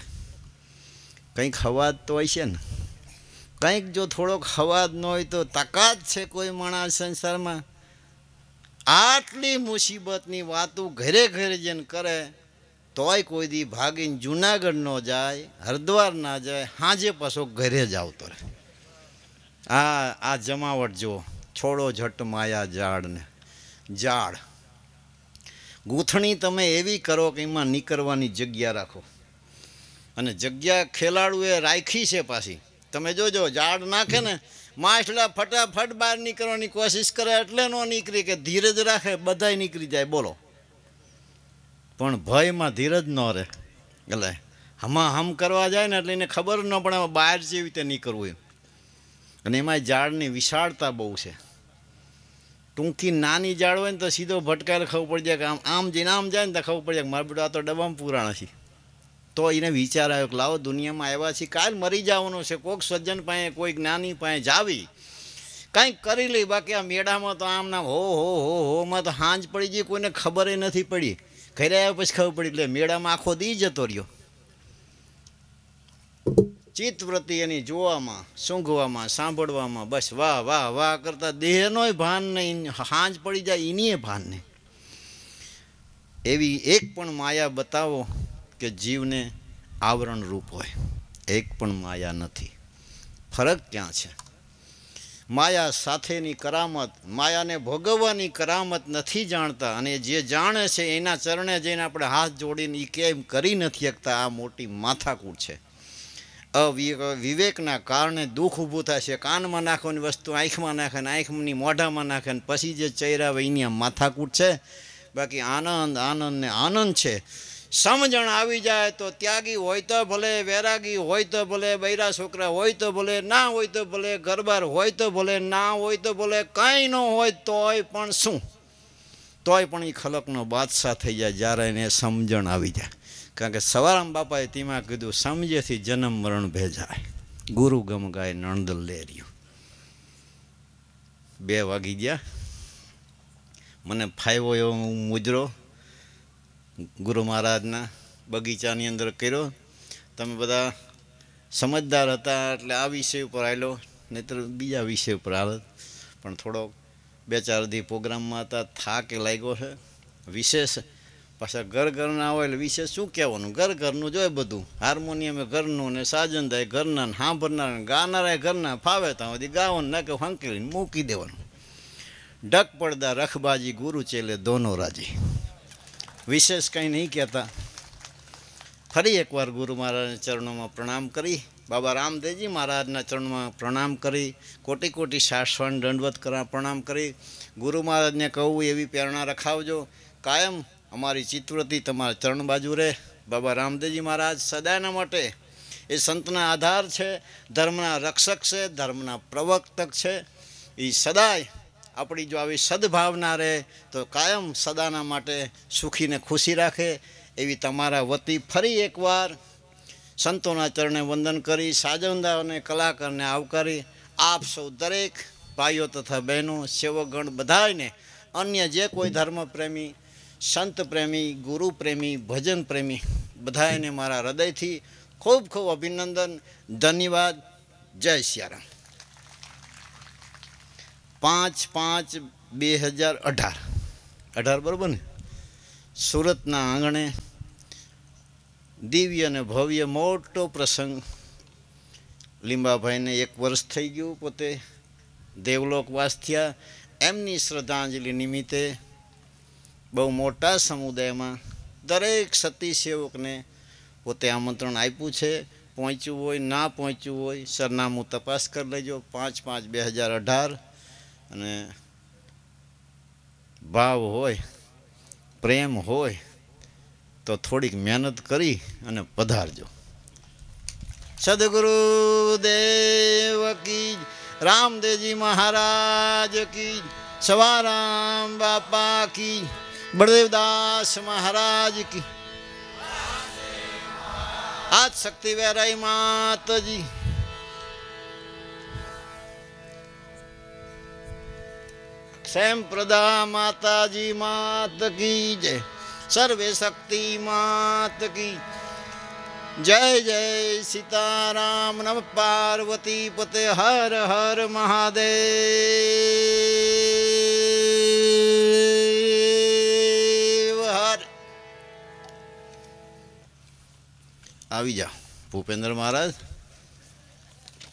કંઈક હવાજ તો હોય છે ને. કંઈક જો થોડોક હવાદ ન હોય તો તાકાત છે કોઈ માણસ સંસારમાં. આટલી મુસીબતની વાતો ઘરે ઘરે જઈને કરે. તોય કોઈ દી ભાગીને જુનાગઢ ન જાય, હરિદ્વાર ના જાય, હાજે પાછો ઘરે જ આવતો રહે. આ આ જમાવટ જુઓ, છોડો જટ માયા ઝાડને ઝાડ. ગૂંથણી તમે એવી કરો કે એમાં નીકળવાની જગ્યા રાખો. અને જગ્યા ખેલાડુએ રાખી છે પાછી. તમે જોજો, ઝાડ નાખે ને, માછલા ફટાફટ બહાર નીકળવાની કોશિશ કરે એટલે ન નીકળી કે ધીરજ રાખે, બધાય નીકળી જાય. બોલો. પણ ભયમાં ધીરજ ન રહે. એટલે હમા હમ કરવા જાય ને એટલે એને ખબર ન પડે બહાર જેવી રીતે નીકળવું એમ. અને એમાં ઝાડની વિશાળતા બહુ છે. ટૂંકી નાની ઝાડ હોય ને તો સીધો ભટકાયેલો ખબર પડી જાય કે આમ આમ જઈને આમ જાય ને તો ખબર પડી જાય મારા બેટા આ તો ડબ્બામાં પુરાણ છે. તો એને વિચાર આવ્યો કે લાવો દુનિયામાં આવ્યા છીએ, કાલ મરી જવાનું છે કોઈક સજ્જન પાસે કોઈ જ્ઞાની પાસે જાવી. કંઈક કરી લઈ, બાકી આ મેળામાં તો આમ નામ હો હો હો, હોમાં તો હાંજ પડી ગઈ, કોઈને ખબર નથી પડી. ઘરે આવ્યા પછી ખબર પડી એટલે મેળામાં આખો દી જતો રહ્યો. ચિત્તવૃત્તિ એની જોવામાં, સૂંઘવામાં, સાંભળવામાં બસ વાહ વાહ વાહ કરતા દેહનોય ભાન નહીં, હાંજ પડી જાય એનીય ભાન નહીં એવી એક પણ માયા બતાવો કે જીવને આવરણ રૂપ હોય. એક પણ માયા નથી. ફરક ક્યાં છે? માયા સાથેની કરામત, માયાને ભોગવવાની કરામત નથી જાણતા અને જે જાણે છે એના ચરણે જઈને આપણે હાથ જોડીને એ કેમ કરી નથી શકતા? આ મોટી માથાકૂટ છે. વિવેકના કારણે દુઃખ ઊભું થાય છે કાનમાં નાખવાની વસ્તુ આંખમાં નાખે આંખની મોઢામાં નાખે ને પછી જે ચહેરા હોય એની આ માથાકૂટ છે. બાકી આનંદ આનંદ ને આનંદ છે. સમજણ આવી જાય તો ત્યાગી હોય તો ભલે, વૈરાગી હોય તો ભલે, બૈરા છોકરા હોય તો ભલે, ના હોય તો ભલે ગરબાર હોય તો ભલે, ના હોય તો ભલે, કંઈ ન હોય તોય પણ શું? તોય પણ એ ખલકનો બાદશાહ થઈ જાય જ્યારે એને સમજણ આવી જાય. કારણ કે સવારામ બાપાએ તેમાં કીધું, સમજેથી જન્મ મરણ ભેજાય. ગુરુ ગમ ગાય નણદલ લેર્યું બે વાગી ગયા. મને ફાયવો એવો હું મુજરો. ગુરુ મહારાજના બગીચાની અંદર કર્યો. તમે બધા સમજદાર હતા એટલે આ વિષય ઉપર આવેલો નહીતર બીજા વિષય ઉપર આવે પણ થોડો બે ચાર દી પ્રોગ્રામમાં હતા, થાક લાગ્યો છે. વિશેષ પાછા ઘર ઘરના હોય એટલે વિશેષ શું કહેવાનું? ઘર ઘરનું જોઈએ બધું. હાર્મોનિયમે ઘરનું ને સાજનદાય ઘરના ને સાંભળનાર ગાનારા ઘરના. ફાવે ત્યાં સુધી ગાવાનું, ના કે હંકેલીને મૂકી દેવાનું. ડક પડદા રખબાજી ગુરુ ચેલે દોનો રાજી. વિશેષ કંઈ નહીં કહેતા. ફરી એકવાર ગુરુ મહારાજના ચરણોમાં પ્રણામ કરી. બાબા રામદેવજી મહારાજના ચરણમાં પ્રણામ કરી. કોટી કોટી સાસવાન દંડવત કરા પ્રણામ કરી. ગુરુ મહારાજને કહું એવી પ્રેરણા રખાવજો. કાયમ અમારી ચિત્રવૃત્તિ તમારા ચરણ બાજુ રહે. બાબા રામદેવજી મહારાજ સદાયના માટે એ સંતના આધાર છે, ધર્મના રક્ષક છે, ધર્મના પ્રવર્તક છે. એ સદાય આપણી જો આવી સદભાવના રહે, તો કાયમ સદાના માટે સુખીને ખુશી રાખે. એવી તમારા વતી ફરી એકવાર સંતોના ચરણે વંદન કરી સાજંદા અને કલાકારને આવકારી. આપ સૌ દરેક ભાઈઓ તથા બહેનો, સેવકગણ બધાને અન્ય જે કોઈ ધર્મ પ્રેમી સંત પ્રેમી ગુરુ પ્રેમી ભજન પ્રેમી બધાને મારા હૃદયથી ખૂબ ખૂબ અભિનંદન, ધન્યવાદ. જય સિયારામ. પાંચ પાંચ બે હજાર અઢાર. અઢાર બરાબર ને? સુરતના આંગણે દિવ્ય અને ભવ્ય મોટો પ્રસંગ લીંબાભાઈને એક વર્ષ થઈ ગયું પોતે દેવલોકવાસ થયા. એમની શ્રદ્ધાંજલિ નિમિત્તે બહુ મોટા સમુદાયમાં દરેક સતી સેવકને પોતે આમંત્રણ આપ્યું છે. પહોંચ્યું હોય, ના પહોંચ્યું હોય, સરનામું તપાસ કરી લેજો. પાંચ પાંચ બે હજાર અઢાર. અને ભાવ હોય, પ્રેમ હોય, તો થોડીક મહેનત કરી અને પધારજો. સદગુરુ દેવ કી રામદેવજી મહારાજ કી સવારામ બાપા કી બળદેવદાસ મહારાજ કી આજ શક્તિ વેરાઈ માતાજી. સેમ માતાજી માત કી જય. સર્વે શક્તિ માત કી. જય જય સીતારામ નમ પાર્વતી પતે હર હર મહાદેવ. હર. આવી જાઓ, ભૂપેન્દ્ર મહારાજ.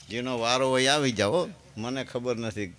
જેનો વારો હોય આવી જાઓ, મને ખબર નથી.